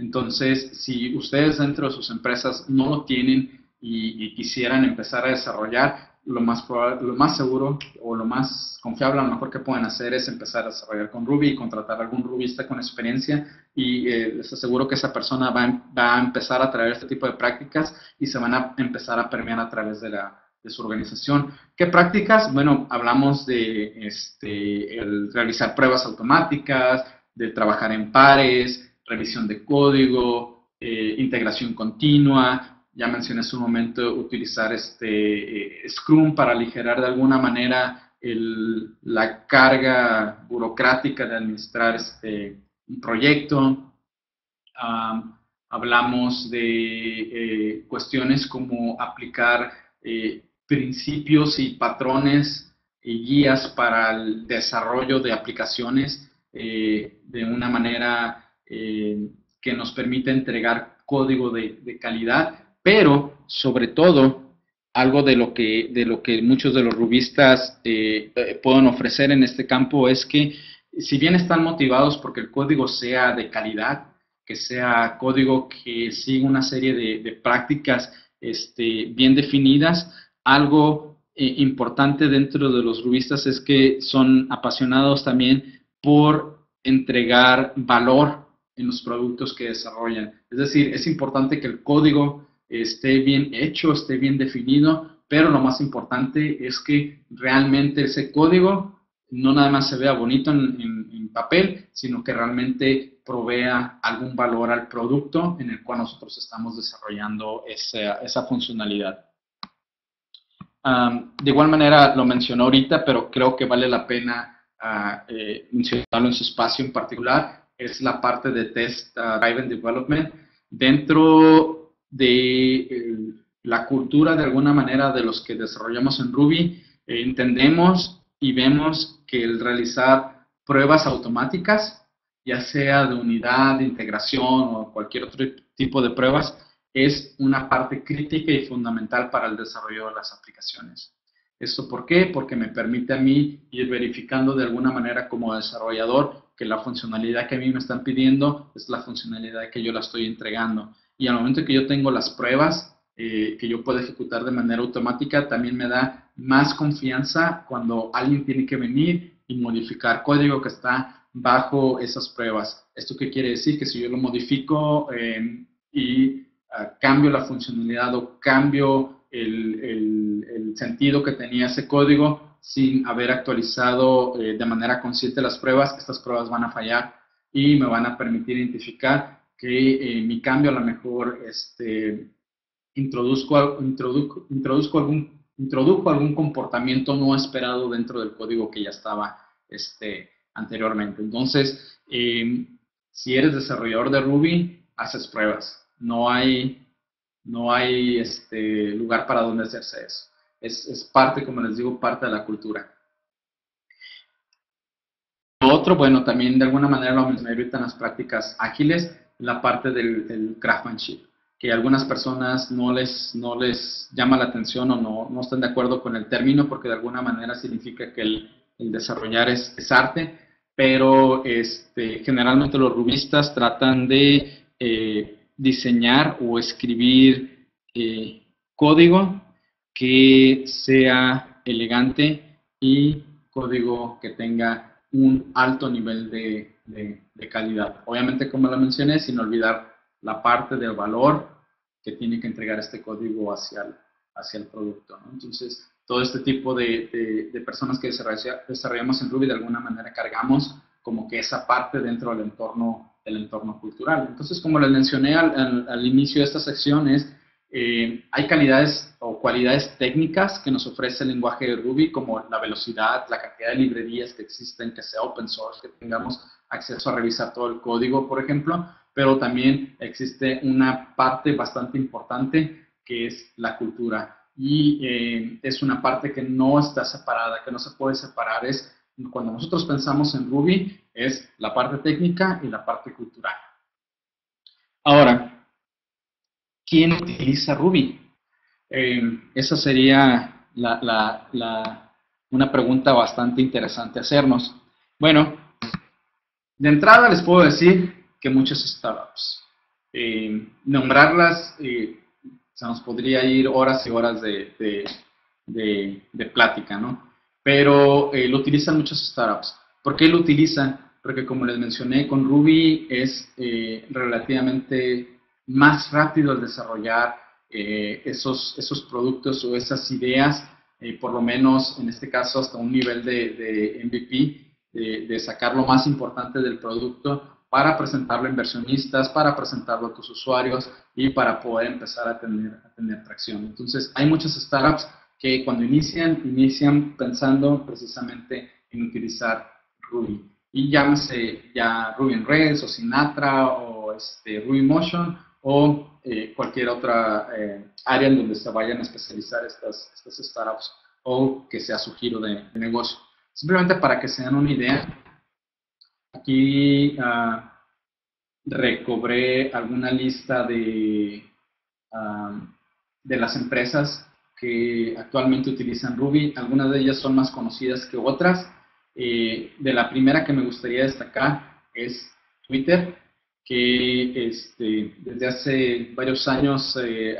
Entonces, si ustedes dentro de sus empresas no lo tienen y, quisieran empezar a desarrollar, lo más, lo más seguro o lo más confiable, a lo mejor que pueden hacer es empezar a desarrollar con Ruby y contratar a algún rubista con experiencia y eh, les aseguro que esa persona va, va, a empezar a traer este tipo de prácticas y se van a empezar a permear a través de, la, de su organización. ¿Qué prácticas? Bueno, hablamos de este, realizar pruebas automáticas, de trabajar en pares, revisión de código, eh, integración continua. Ya mencioné hace un momento utilizar este eh, Scrum para aligerar de alguna manera la carga burocrática de administrar este, un proyecto. hablamos de eh, cuestiones como aplicar principios y patrones y guías para el desarrollo de aplicaciones de una manera eh, que nos permite entregar código de, calidad, pero sobre todo algo de lo que, de lo que muchos de los rubistas eh, eh, pueden ofrecer en este campo es que si bien están motivados porque el código sea de calidad, que sea código que siga una serie de, prácticas este, bien definidas, algo importante dentro de los rubistas es que son apasionados también por entregar valor en los productos que desarrollan. Es decir, es importante que el código esté bien hecho, esté bien definido, pero lo más importante es que realmente ese código no nada más se vea bonito en, papel, sino que realmente provea algún valor al producto en el cual nosotros estamos desarrollando esa, funcionalidad. de igual manera, lo mencionó ahorita, pero creo que vale la pena uh, mencionarlo en su espacio en particular, es la parte de Test uh, Driven Development. Dentro de eh, la cultura, de alguna manera, de los que desarrollamos en Ruby, eh, entendemos y vemos que el realizar pruebas automáticas, ya sea de unidad, de integración o cualquier otro tipo de pruebas, es una parte crítica y fundamental para el desarrollo de las aplicaciones. ¿Esto por qué? Porque me permite a mí ir verificando de alguna manera como desarrollador que la funcionalidad que a mí me están pidiendo es la funcionalidad que yo la estoy entregando. Y al momento que yo tengo las pruebas eh, que yo puedo ejecutar de manera automática, también me da más confianza cuando alguien tiene que venir y modificar código que está bajo esas pruebas. ¿Esto qué quiere decir? Que si yo lo modifico eh, y ah, cambio la funcionalidad o cambio el, sentido que tenía ese código sin haber actualizado eh, de manera consciente las pruebas, estas pruebas van a fallar y me van a permitir identificar que eh, mi cambio a lo mejor este, introduzco, algún, introdujo algún comportamiento no esperado dentro del código que ya estaba este, anteriormente. Entonces, eh, si eres desarrollador de Ruby, haces pruebas. No hay no hay este, lugar para donde hacerse eso. Es, es, parte, como les digo, parte de la cultura. otro, bueno, también de alguna manera lo mismo ahorita en las prácticas ágiles, la parte del, craftsmanship, que algunas personas no les, no les llama la atención o no, no están de acuerdo con el término porque de alguna manera significa que el, el desarrollar es, es, arte, pero este, generalmente los rubistas tratan de eh, diseñar o escribir eh, código que sea elegante y código que tenga un alto nivel de, calidad. Obviamente, como lo mencioné, sin olvidar la parte del valor que tiene que entregar este código hacia el, hacia el producto. Entonces, todo este tipo de, personas que desarrollamos en Ruby, de alguna manera cargamos como que esa parte dentro del entorno el entorno cultural. Entonces, como les mencioné al, inicio de esta sección, eh, hay calidades o cualidades técnicas que nos ofrece el lenguaje de Ruby, como la velocidad, la cantidad de librerías que existen, que sea open source, que tengamos acceso a revisar todo el código, por ejemplo, pero también existe una parte bastante importante que es la cultura. Y eh, es una parte que no está separada, que no se puede separar, es cuando nosotros pensamos en Ruby, es la parte técnica y la parte cultural. Ahora, ¿quién utiliza Ruby? Eh, esa sería una pregunta bastante interesante hacernos. Bueno, de entrada les puedo decir que muchas startups. Eh, nombrarlas, eh, se nos podría ir horas y horas de, de plática, ¿no? pero lo utilizan muchas startups. ¿Por qué lo utilizan? Porque como les mencioné, con Ruby es relativamente más rápido el desarrollar eh, esos, esos productos o esas ideas, por lo menos en este caso hasta un nivel de, MVP, de, sacar lo más importante del producto para presentarlo a inversionistas, para presentarlo a tus usuarios y para poder empezar a tener, a tener tracción. Entonces, hay muchas startups que cuando inician, inician pensando precisamente en utilizar Ruby. Y llámese ya Ruby en Rails o Sinatra o este, Ruby Motion o eh, cualquier otra eh, área en donde se vayan a especializar estas, estas startups o que sea su giro de, negocio. Simplemente para que se den una idea, aquí uh, recobré alguna lista de, ah, de las empresas que actualmente utilizan Ruby. Algunas de ellas son más conocidas que otras. de la primera que me gustaría destacar es Twitter, que este, desde hace varios años se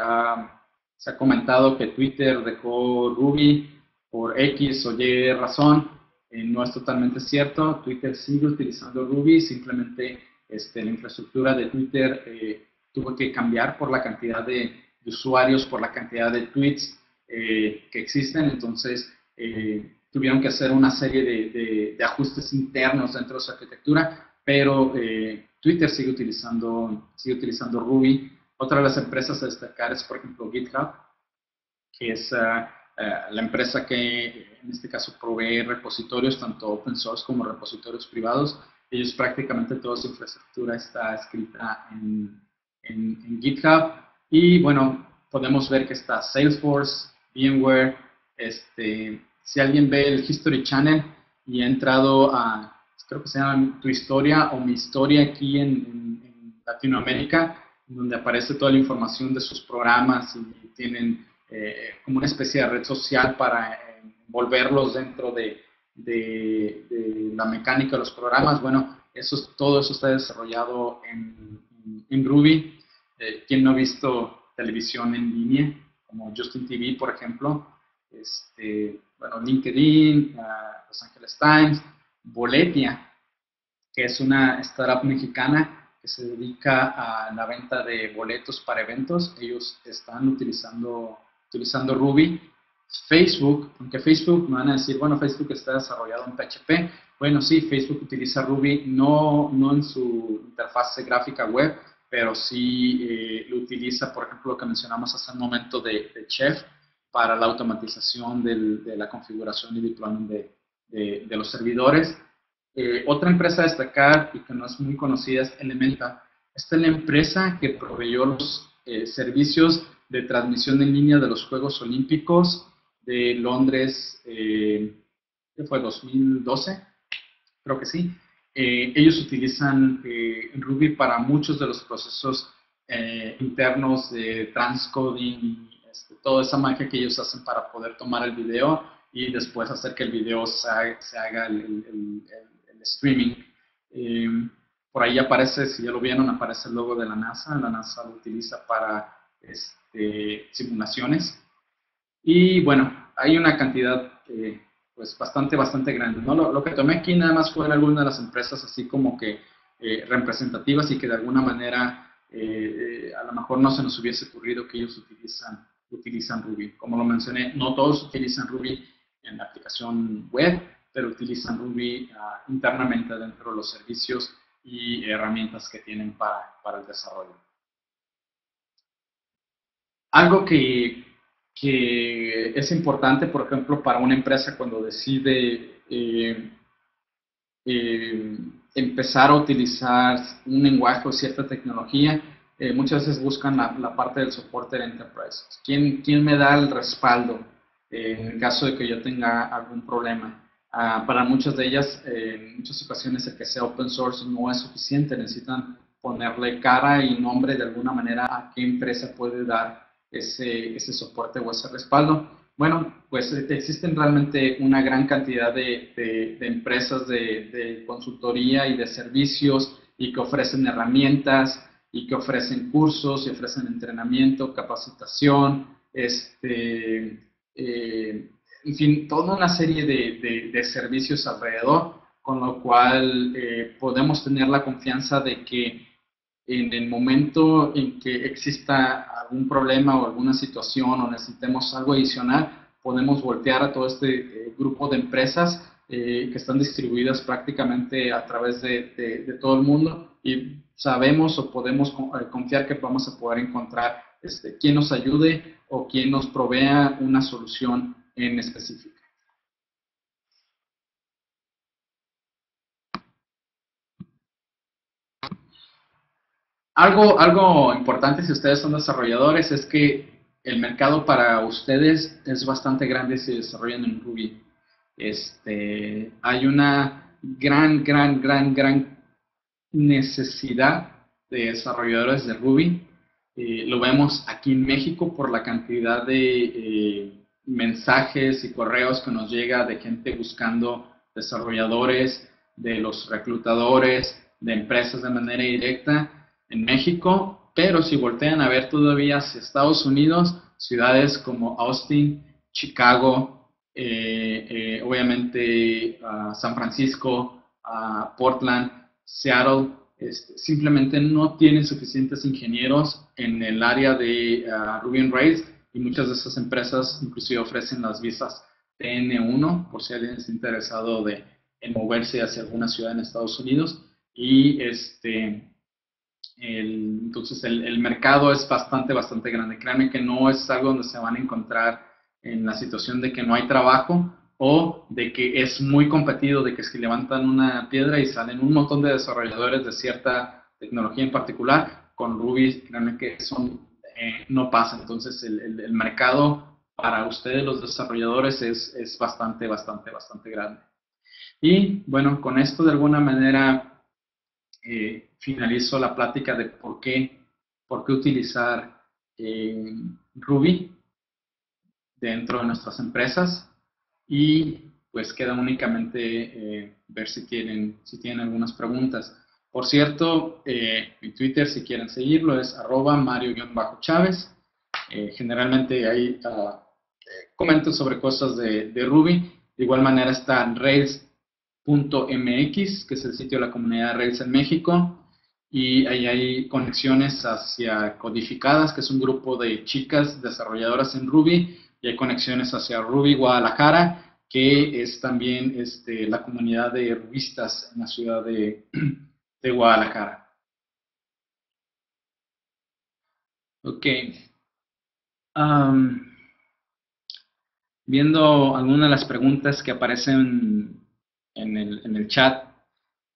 ha comentado que Twitter dejó Ruby por X o Y razón. no es totalmente cierto. Twitter sigue utilizando Ruby, simplemente este, la infraestructura de Twitter eh, tuvo que cambiar por la cantidad de, usuarios, por la cantidad de tweets eh, que existen. Entonces, eh, tuvieron que hacer una serie de, de, ajustes internos dentro de su arquitectura, pero Twitter sigue utilizando, Ruby. Otra de las empresas a destacar es, por ejemplo, GitHub, que es ah, ah, la empresa que en este caso provee repositorios, tanto open source como repositorios privados ellos prácticamente toda su infraestructura está escrita en, en, GitHub. Y bueno, podemos ver que está Salesforce, VMware. Este, si alguien ve el History Channel y ha entrado a, creo que se llama Tu Historia o Mi Historia aquí en, Latinoamérica, donde aparece toda la información de sus programas y tienen eh, como una especie de red social para envolverlos dentro de, la mecánica de los programas, bueno, eso, todo eso está desarrollado en, Ruby. Eh, quien no ha visto televisión en línea, como Justin TV, por ejemplo, este, bueno, LinkedIn, Los Angeles Times, Boletia, que es una startup mexicana que se dedica a la venta de boletos para eventos. Ellos están utilizando, utilizando Ruby Facebook, aunque Facebook me van a decir, bueno, Facebook está desarrollado en PHP. Bueno, sí, Facebook utiliza Ruby, no, no en su interfaz gráfica web, pero sí eh, lo utiliza, por ejemplo, lo que mencionamos hace un momento de, Chef para la automatización de la configuración y deployment de, de, los servidores. Eh, otra empresa a destacar y que no es muy conocida es Elementa. Esta es la empresa que proveyó los eh, servicios de transmisión en línea de los Juegos Olímpicos de Londres, eh, ¿qué fue? 2012, creo que sí. Eh, ellos utilizan Ruby para muchos de los procesos internos de transcoding, este, toda esa magia que ellos hacen para poder tomar el video y después hacer que el video se haga, el, streaming. por ahí aparece, si ya lo vieron, aparece el logo de la NASA. La NASA lo utiliza para este, simulaciones y bueno, hay una cantidad eh, pues bastante, bastante grande. ¿no? Lo, que tomé aquí nada más fue alguna de las empresas así como que eh, representativas y que de alguna manera eh, a lo mejor no se nos hubiese ocurrido que ellos utilizan, utilizan Ruby. Como lo mencioné, no todos utilizan Ruby en la aplicación web, pero utilizan Ruby ah, internamente dentro de los servicios y herramientas que tienen para, para el desarrollo. Algo que que es importante, por ejemplo, para una empresa cuando decide eh, eh, empezar a utilizar un lenguaje o cierta tecnología, eh, muchas veces buscan la, parte del soporte de enterprise. ¿Quién, ¿Quién me da el respaldo en el caso de que yo tenga algún problema? Ah, para muchas de ellas, en muchas ocasiones el que sea open source no es suficiente, necesitan ponerle cara y nombre de alguna manera a qué empresa puede dar ese, ese soporte o ese respaldo. Bueno, pues eh, existen realmente una gran cantidad de, de, empresas de, de, consultoría y de servicios y que ofrecen herramientas y que ofrecen cursos y ofrecen entrenamiento, capacitación, este, eh, en fin, toda una serie de, servicios alrededor, con lo cual eh, podemos tener la confianza de que en el momento en que exista algún problema o alguna situación o necesitemos algo adicional, podemos voltear a todo este eh, grupo de empresas eh, que están distribuidas prácticamente a través de, todo el mundo y sabemos o podemos eh, confiar que vamos a poder encontrar este, quien nos ayude o quien nos provea una solución en específico. Algo, algo importante si ustedes son desarrolladores es que el mercado para ustedes es bastante grande si desarrollan en Ruby. Este, hay una gran, gran, gran, gran necesidad de desarrolladores de Ruby. Eh, lo vemos aquí en México por la cantidad de eh, mensajes y correos que nos llega de gente buscando desarrolladores, de los reclutadores, de empresas de manera directa en México, pero si voltean a ver todavía hacia Estados Unidos, ciudades como Austin, Chicago, eh, obviamente San Francisco, Portland, Seattle, simplemente no tienen suficientes ingenieros en el área de Ruby on Rails y muchas de esas empresas inclusive ofrecen las visas TN1 por si alguien está interesado de, en moverse hacia alguna ciudad en Estados Unidos. Y este entonces el, el, mercado es bastante bastante grande. Créanme que no es algo donde se van a encontrar en la situación de que no hay trabajo o de que es muy competido, de que si levantan una piedra y salen un montón de desarrolladores de cierta tecnología en particular, con Ruby, que eh, no pasa. Entonces, el, mercado para ustedes, los desarrolladores, es, bastante, bastante, bastante grande. Y bueno, con esto de alguna manera eh, finalizo la plática de por qué, por qué utilizar eh, Ruby dentro de nuestras empresas y pues queda únicamente ver si tienen, si tienen algunas preguntas. Por cierto, eh, mi Twitter, si quieren seguirlo, es arroba mario-chávez. Eh, generalmente ahí uh, comento sobre cosas de, Ruby. De igual manera está Rails.mx, que es el sitio de la comunidad Rails en México. Y ahí hay conexiones hacia Codificadas, que es un grupo de chicas desarrolladoras en Ruby. Y hay conexiones hacia Ruby Guadalajara, que es también este, la comunidad de rubistas en la ciudad de, Guadalajara. Ok. viendo algunas de las preguntas que aparecen en el, chat,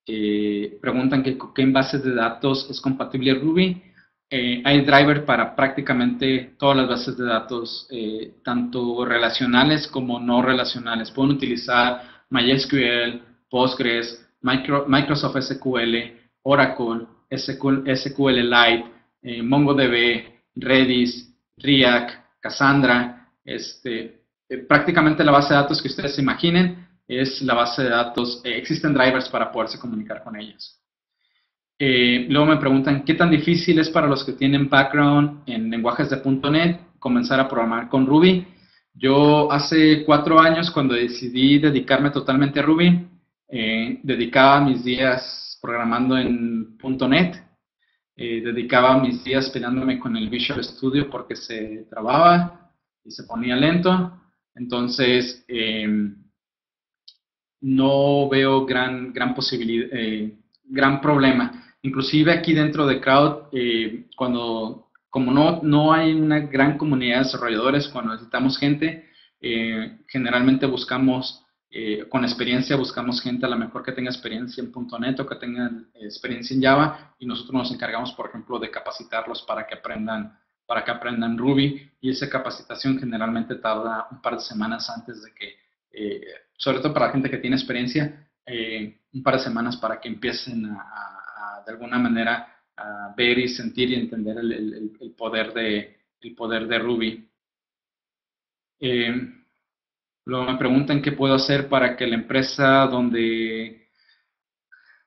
eh, preguntan que qué en bases de datos es compatible Ruby. Eh, hay driver para prácticamente todas las bases de datos, eh, tanto relacionales como no relacionales. Pueden utilizar MySQL, Postgres, Microsoft SQL, Oracle, SQLite, eh, MongoDB, Redis, React, Cassandra, este, prácticamente la base de datos que ustedes se imaginen es la base de datos, existen drivers para poderse comunicar con ellas. luego me preguntan, ¿qué tan difícil es para los que tienen background en lenguajes de .NET comenzar a programar con Ruby? Yo hace cuatro años, cuando decidí dedicarme totalmente a Ruby, dedicaba mis días programando en .NET, eh, dedicaba mis días peleándome con el Visual Studio porque se trababa y se ponía lento. Entonces, no veo gran, gran eh, gran problema. Inclusive aquí dentro de Crowd, eh, cuando, como no, no hay una gran comunidad de desarrolladores, cuando necesitamos gente, generalmente buscamos eh, con experiencia buscamos gente a lo mejor que tenga experiencia en .NET o que tenga experiencia en Java y nosotros nos encargamos, por ejemplo, de capacitarlos para que aprendan para que aprendan Ruby y esa capacitación generalmente tarda un par de semanas antes de que, eh, sobre todo para la gente que tiene experiencia, eh, un par de semanas para que empiecen a, de alguna manera ver y sentir y entender el, poder, de, el poder de Ruby. Luego me preguntan qué puedo hacer para que la empresa donde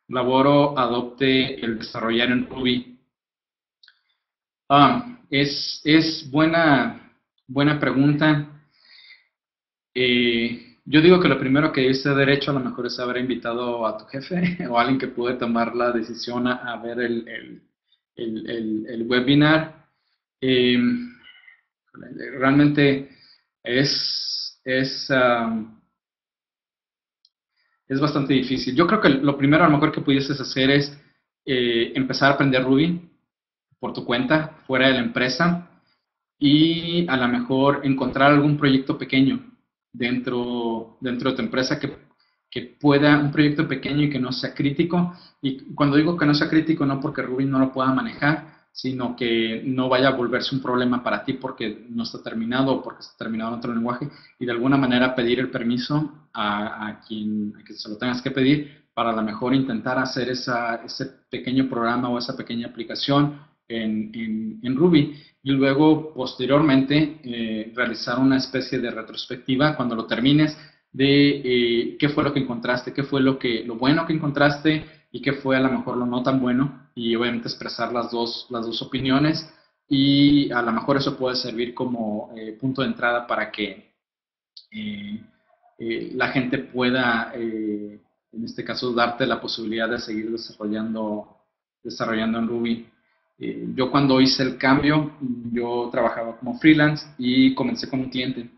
laboro adopte el desarrollar en Ruby. Ah, es, es buena, buena pregunta. Eh, yo digo que lo primero que debiste derecho a lo mejor es haber invitado a tu jefe o a alguien que puede tomar la decisión a, ver el, webinar. Eh, realmente es es, es bastante difícil. Yo creo que lo primero a lo mejor que pudieses hacer es eh, empezar a aprender Ruby por tu cuenta, fuera de la empresa, y a lo mejor encontrar algún proyecto pequeño dentro, dentro de tu empresa que, que pueda, un proyecto pequeño y que no sea crítico. Y cuando digo que no sea crítico, no porque Ruby no lo pueda manejar, sino que no vaya a volverse un problema para ti porque no está terminado o porque está terminado en otro lenguaje y de alguna manera pedir el permiso a, quien, se lo tengas que pedir para a lo mejor intentar hacer esa, ese pequeño programa o esa pequeña aplicación en, en, Ruby y luego posteriormente eh, realizar una especie de retrospectiva cuando lo termines de eh, qué fue lo que encontraste, qué fue lo, que, lo bueno que encontraste y qué fue a lo mejor lo no tan bueno y obviamente expresar las dos, las dos opiniones y a lo mejor eso puede servir como eh, punto de entrada para que la gente pueda, en este caso, darte la posibilidad de seguir desarrollando, desarrollando en Ruby. Yo cuando hice el cambio, yo trabajaba como freelance y comencé con un cliente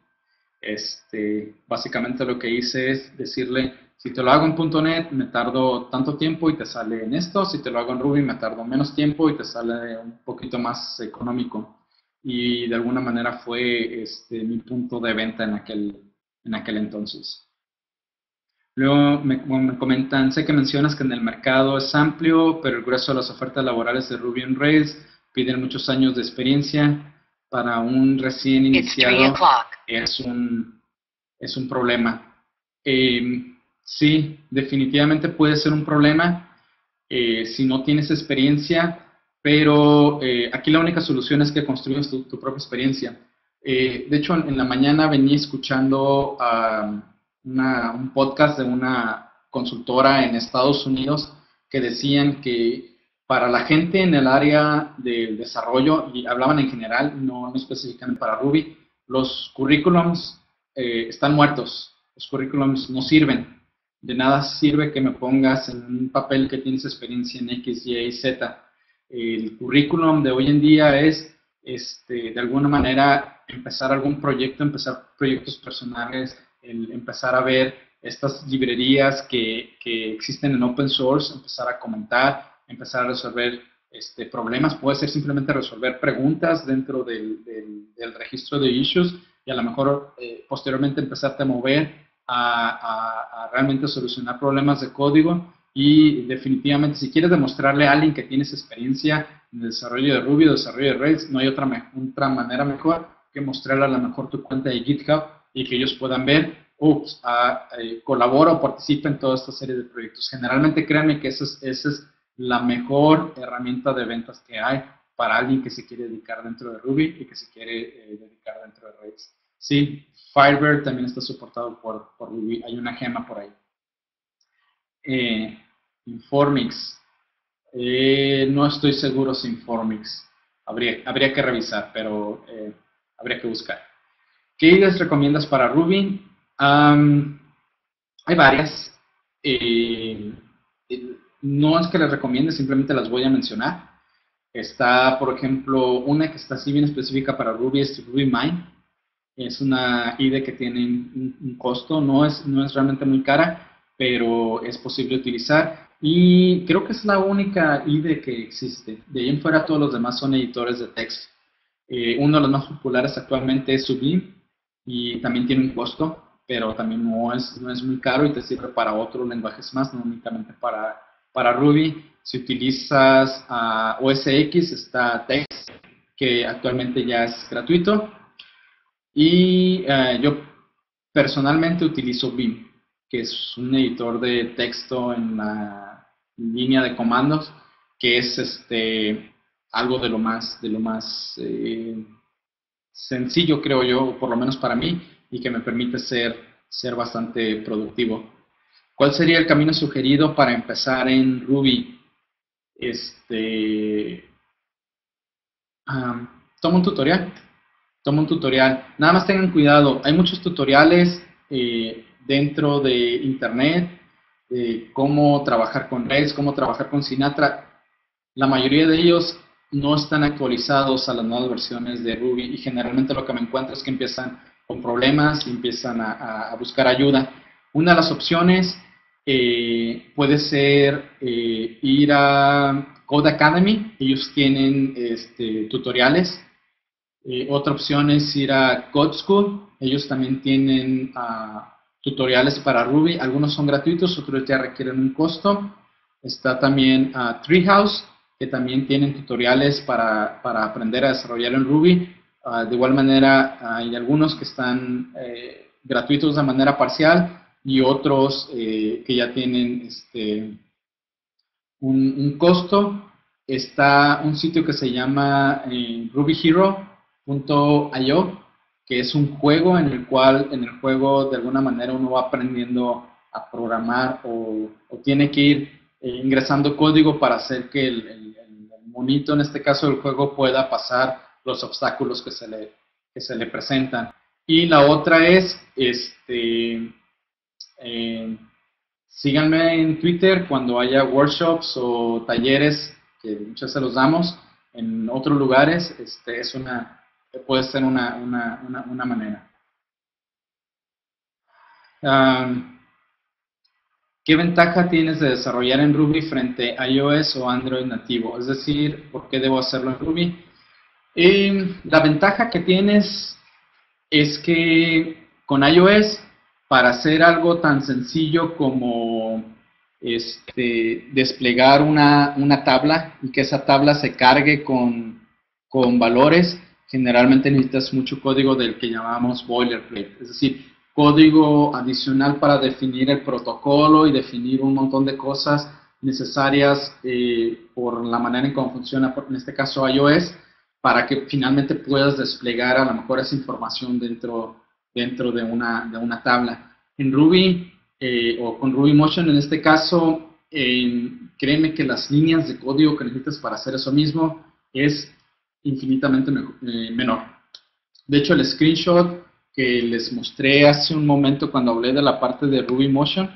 este, básicamente lo que hice es decirle, si te lo hago en .NET me tardo tanto tiempo y te sale en esto, si te lo hago en Ruby me tardo menos tiempo y te sale un poquito más económico. Y de alguna manera fue este, mi punto de venta en aquel, en aquel entonces. Luego me, me, comentan, sé que mencionas que en el mercado es amplio, pero el grueso de las ofertas laborales de Ruby on Rails piden muchos años de experiencia para un recién iniciado es un, es un problema. Em, sí, definitivamente puede ser un problema eh, si no tienes experiencia, pero eh, aquí la única solución es que construyas tu, propia experiencia. Eh, de hecho, en, la mañana venía escuchando un podcast de una consultora en Estados Unidos que decían que para la gente en el área del desarrollo, y hablaban en general, no, específicamente para Ruby, los currículums eh, están muertos, los currículums no sirven. De nada sirve que me pongas en un papel que tienes experiencia en X, Y y Z. El currículum de hoy en día es, este, de alguna manera, empezar algún proyecto, empezar proyectos personales, empezar a ver estas librerías que, que existen en open source, empezar a comentar, empezar a resolver este, problemas, puede ser simplemente resolver preguntas dentro del, del, registro de issues y a lo mejor eh, posteriormente empezarte a mover a, a, realmente solucionar problemas de código y definitivamente si quieres demostrarle a alguien que tienes experiencia en el desarrollo de Ruby o desarrollo de Rails, no hay otra, otra manera mejor que mostrarle a lo mejor tu cuenta de GitHub y que ellos puedan ver, ups, ah, eh, colabora o participa en toda esta serie de proyectos. Generalmente créanme que eso es, eso es la mejor herramienta de ventas que hay para alguien que se quiere dedicar dentro de Ruby y que se quiere eh, dedicar dentro de Rails. Sí, Firebird también está soportado por, Ruby, hay una gema por ahí. Eh, Informix, eh, no estoy seguro si Informix, habría, habría que revisar, pero habría que buscar. ¿Qué ideas recomiendas para Ruby? hay varias no es que les recomiende, simplemente las voy a mencionar. Está, por ejemplo, una que está así bien específica para Ruby, es RubyMine. Es una IDE que tiene un, costo, no es, no es realmente muy cara, pero es posible utilizar. Y creo que es la única IDE que existe. De ahí en fuera todos los demás son editores de texto. Eh, uno de los más populares actualmente es Sublime y también tiene un costo, pero también no es, no es muy caro y te sirve para otros lenguajes más, no únicamente para para Ruby, si utilizas uh, OS X, está Text, que actualmente ya es gratuito. Y eh, yo personalmente utilizo Vim, que es un editor de texto en la línea de comandos, que es este algo de lo más, de lo más eh, sencillo, creo yo, por lo menos para mí, y que me permite ser, ser bastante productivo. ¿Cuál sería el camino sugerido para empezar en Ruby? Este, toma un tutorial. Toma un tutorial. Nada más tengan cuidado. Hay muchos tutoriales eh, dentro de Internet cómo trabajar con Rails, cómo trabajar con Sinatra. La mayoría de ellos no están actualizados a las nuevas versiones de Ruby y generalmente lo que me encuentro es que empiezan con problemas y empiezan a buscar ayuda. Una de las opciones eh, puede ser eh, ir a Code Academy, ellos tienen este, tutoriales. Eh, otra opción es ir a Code School, ellos también tienen ah, tutoriales para Ruby, algunos son gratuitos, otros ya requieren un costo. Está también uh, Treehouse, que también tienen tutoriales para, para aprender a desarrollar en Ruby. Ah, de igual manera, hay algunos que están gratuitos de manera parcial y otros eh, que ya tienen este, un, costo. Está un sitio que se llama eh, rubyhero.io, que es un juego en el cual en el juego de alguna manera uno va aprendiendo a programar o, tiene que ir eh, ingresando código para hacer que el, monito, en este caso del juego, pueda pasar los obstáculos que se le, que se le presentan. Y la otra es, este, eh, síganme en Twitter cuando haya workshops o talleres, que muchas se los damos, en otros lugares, este, es una, puede ser una, una, una, manera. ¿Qué ventaja tienes de desarrollar en Ruby frente a iOS o Android nativo? Es decir, ¿por qué debo hacerlo en Ruby? la ventaja que tienes es que con iOS, para hacer algo tan sencillo como este, desplegar una, tabla y que esa tabla se cargue con, con valores, generalmente necesitas mucho código del que llamamos boilerplate. Es decir, código adicional para definir el protocolo y definir un montón de cosas necesarias eh, por la manera en cómo funciona, en este caso iOS, para que finalmente puedas desplegar a lo mejor esa información dentro, dentro de, una, de una tabla. En Ruby eh, o con Ruby Motion en este caso, créeme que las líneas de código que necesitas para hacer eso mismo es infinitamente eh, menor. De hecho, el screenshot que les mostré hace un momento cuando hablé de la parte de Ruby Motion.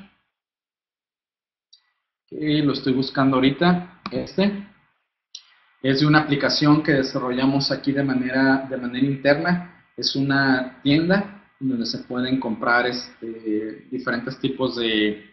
Que lo estoy buscando ahorita. Este. Es de una aplicación que desarrollamos aquí de manera, de manera interna. Es una tienda donde se pueden comprar este, diferentes tipos de,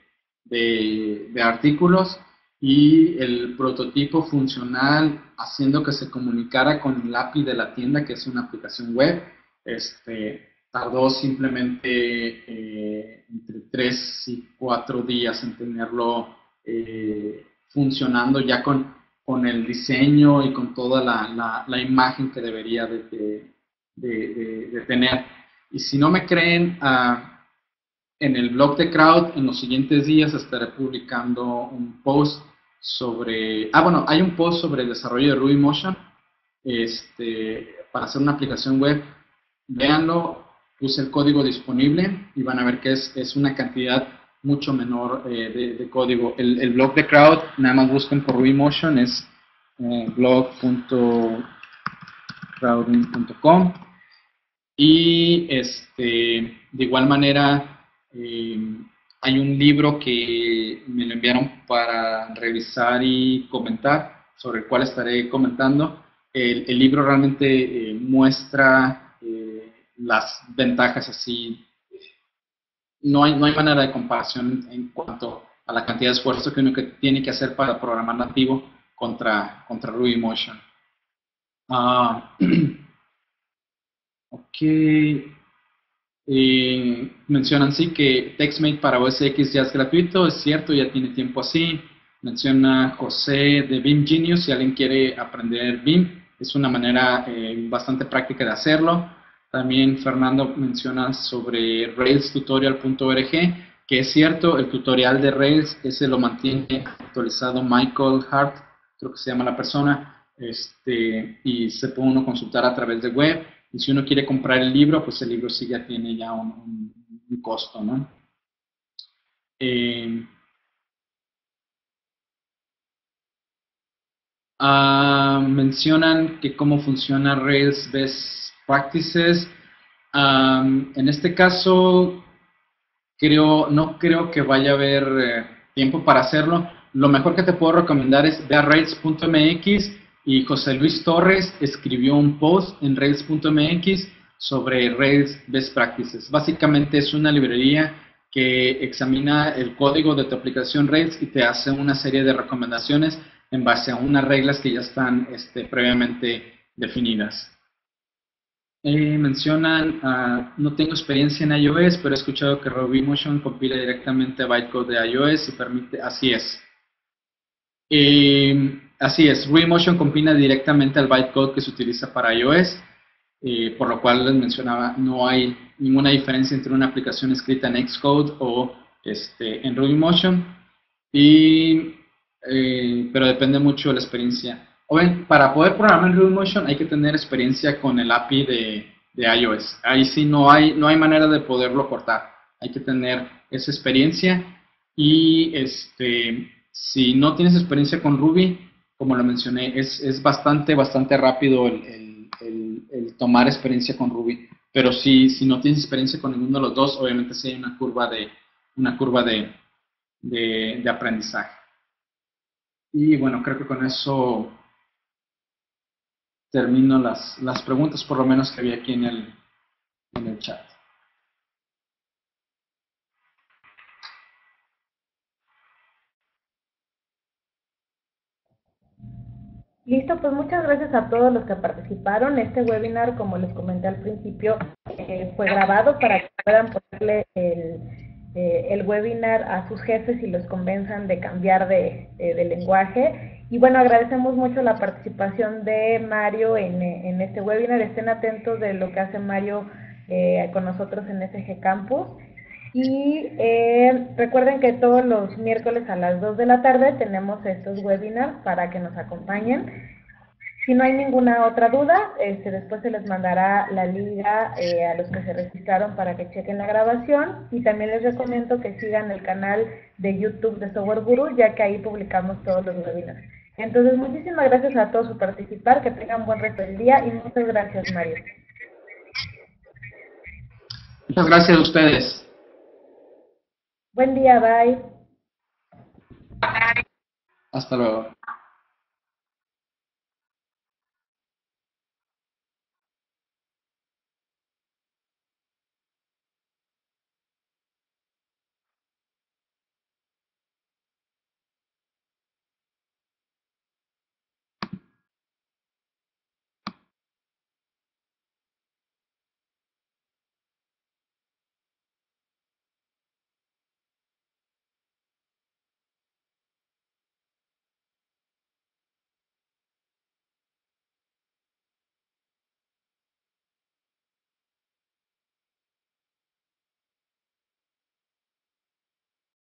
de, de artículos y el prototipo funcional haciendo que se comunicara con el API de la tienda, que es una aplicación web, este, tardó simplemente eh, entre tres y cuatro días en tenerlo eh, funcionando ya con, con, el diseño y con toda la, la, imagen que debería de, de, tener. Y si no me creen, ah, en el blog de Crowd en los siguientes días estaré publicando un post sobre, ah bueno, hay un post sobre el desarrollo de Ruby Motion este, para hacer una aplicación web. Véanlo, puse el código disponible y van a ver que es, es una cantidad mucho menor eh, de, código. El, blog de Crowd, nada más busquen por Motion es eh, blog.crowding.com y este, de igual manera eh, hay un libro que me lo enviaron para revisar y comentar, sobre el cual estaré comentando. El, el libro realmente muestra las ventajas así, no hay, no hay manera de comparación en cuanto a la cantidad de esfuerzo que uno que tiene que hacer para programar nativo contra, contra Ruby Motion. Ah, ok. mencionan sí que TextMate para OS X ya es gratuito, es cierto, ya tiene tiempo así. Menciona José de Beam Genius, si alguien quiere aprender Beam, es una manera eh, bastante práctica de hacerlo. También Fernando menciona sobre railstutorial.org, que es cierto, el tutorial de Rails, ese lo mantiene actualizado Michael Hart, creo que se llama la persona, este, y se puede uno consultar a través de web. Y si uno quiere comprar el libro, pues el libro sí ya tiene ya un, costo, ¿no? Eh, ah, mencionan que cómo funciona Rails Best practices. en este caso, creo, no creo que vaya a haber eh, tiempo para hacerlo. Lo mejor que te puedo recomendar es ver Rails.mx y José Luis Torres escribió un post en Rails.mx sobre Rails Best Practices. Básicamente es una librería que examina el código de tu aplicación Rails y te hace una serie de recomendaciones en base a unas reglas que ya están este, previamente definidas. Eh, mencionan, uh, no tengo experiencia en iOS, pero he escuchado que RubyMotion compila directamente bytecode de iOS y permite, así es. Eh, así es, RubyMotion compila directamente al bytecode que se utiliza para iOS, eh, por lo cual les mencionaba, no hay ninguna diferencia entre una aplicación escrita en Xcode o este, en RubyMotion, y, pero depende mucho de la experiencia para poder programar en Motion hay que tener experiencia con el API de, de iOS. Ahí sí no hay, no hay manera de poderlo cortar. Hay que tener esa experiencia y este, si no tienes experiencia con Ruby, como lo mencioné, es, es bastante, bastante rápido el, el, el, tomar experiencia con Ruby. Pero si, si no tienes experiencia con ninguno de los dos, obviamente sí hay una curva de, una curva de, de, de aprendizaje. Y bueno, creo que con eso termino las, las preguntas, por lo menos que había aquí en el, en el chat. Listo, pues muchas gracias a todos los que participaron. Este webinar, como les comenté al principio, eh, fue grabado para que puedan ponerle el, eh, el, webinar a sus jefes y los convenzan de cambiar de, de lenguaje. Y bueno, agradecemos mucho la participación de Mario en, este webinar. Estén atentos de lo que hace Mario eh, con nosotros en SG Campus. Y eh, recuerden que todos los miércoles a las 2 de la tarde tenemos estos webinars para que nos acompañen. Si no hay ninguna otra duda, este, después se les mandará la liga eh, a los que se registraron para que chequen la grabación. Y también les recomiendo que sigan el canal de YouTube de Software Guru, ya que ahí publicamos todos los webinars. Entonces, muchísimas gracias a todos por participar, que tengan buen resto del día y muchas gracias, Mario. Muchas gracias a ustedes. Buen día, bye. Hasta luego.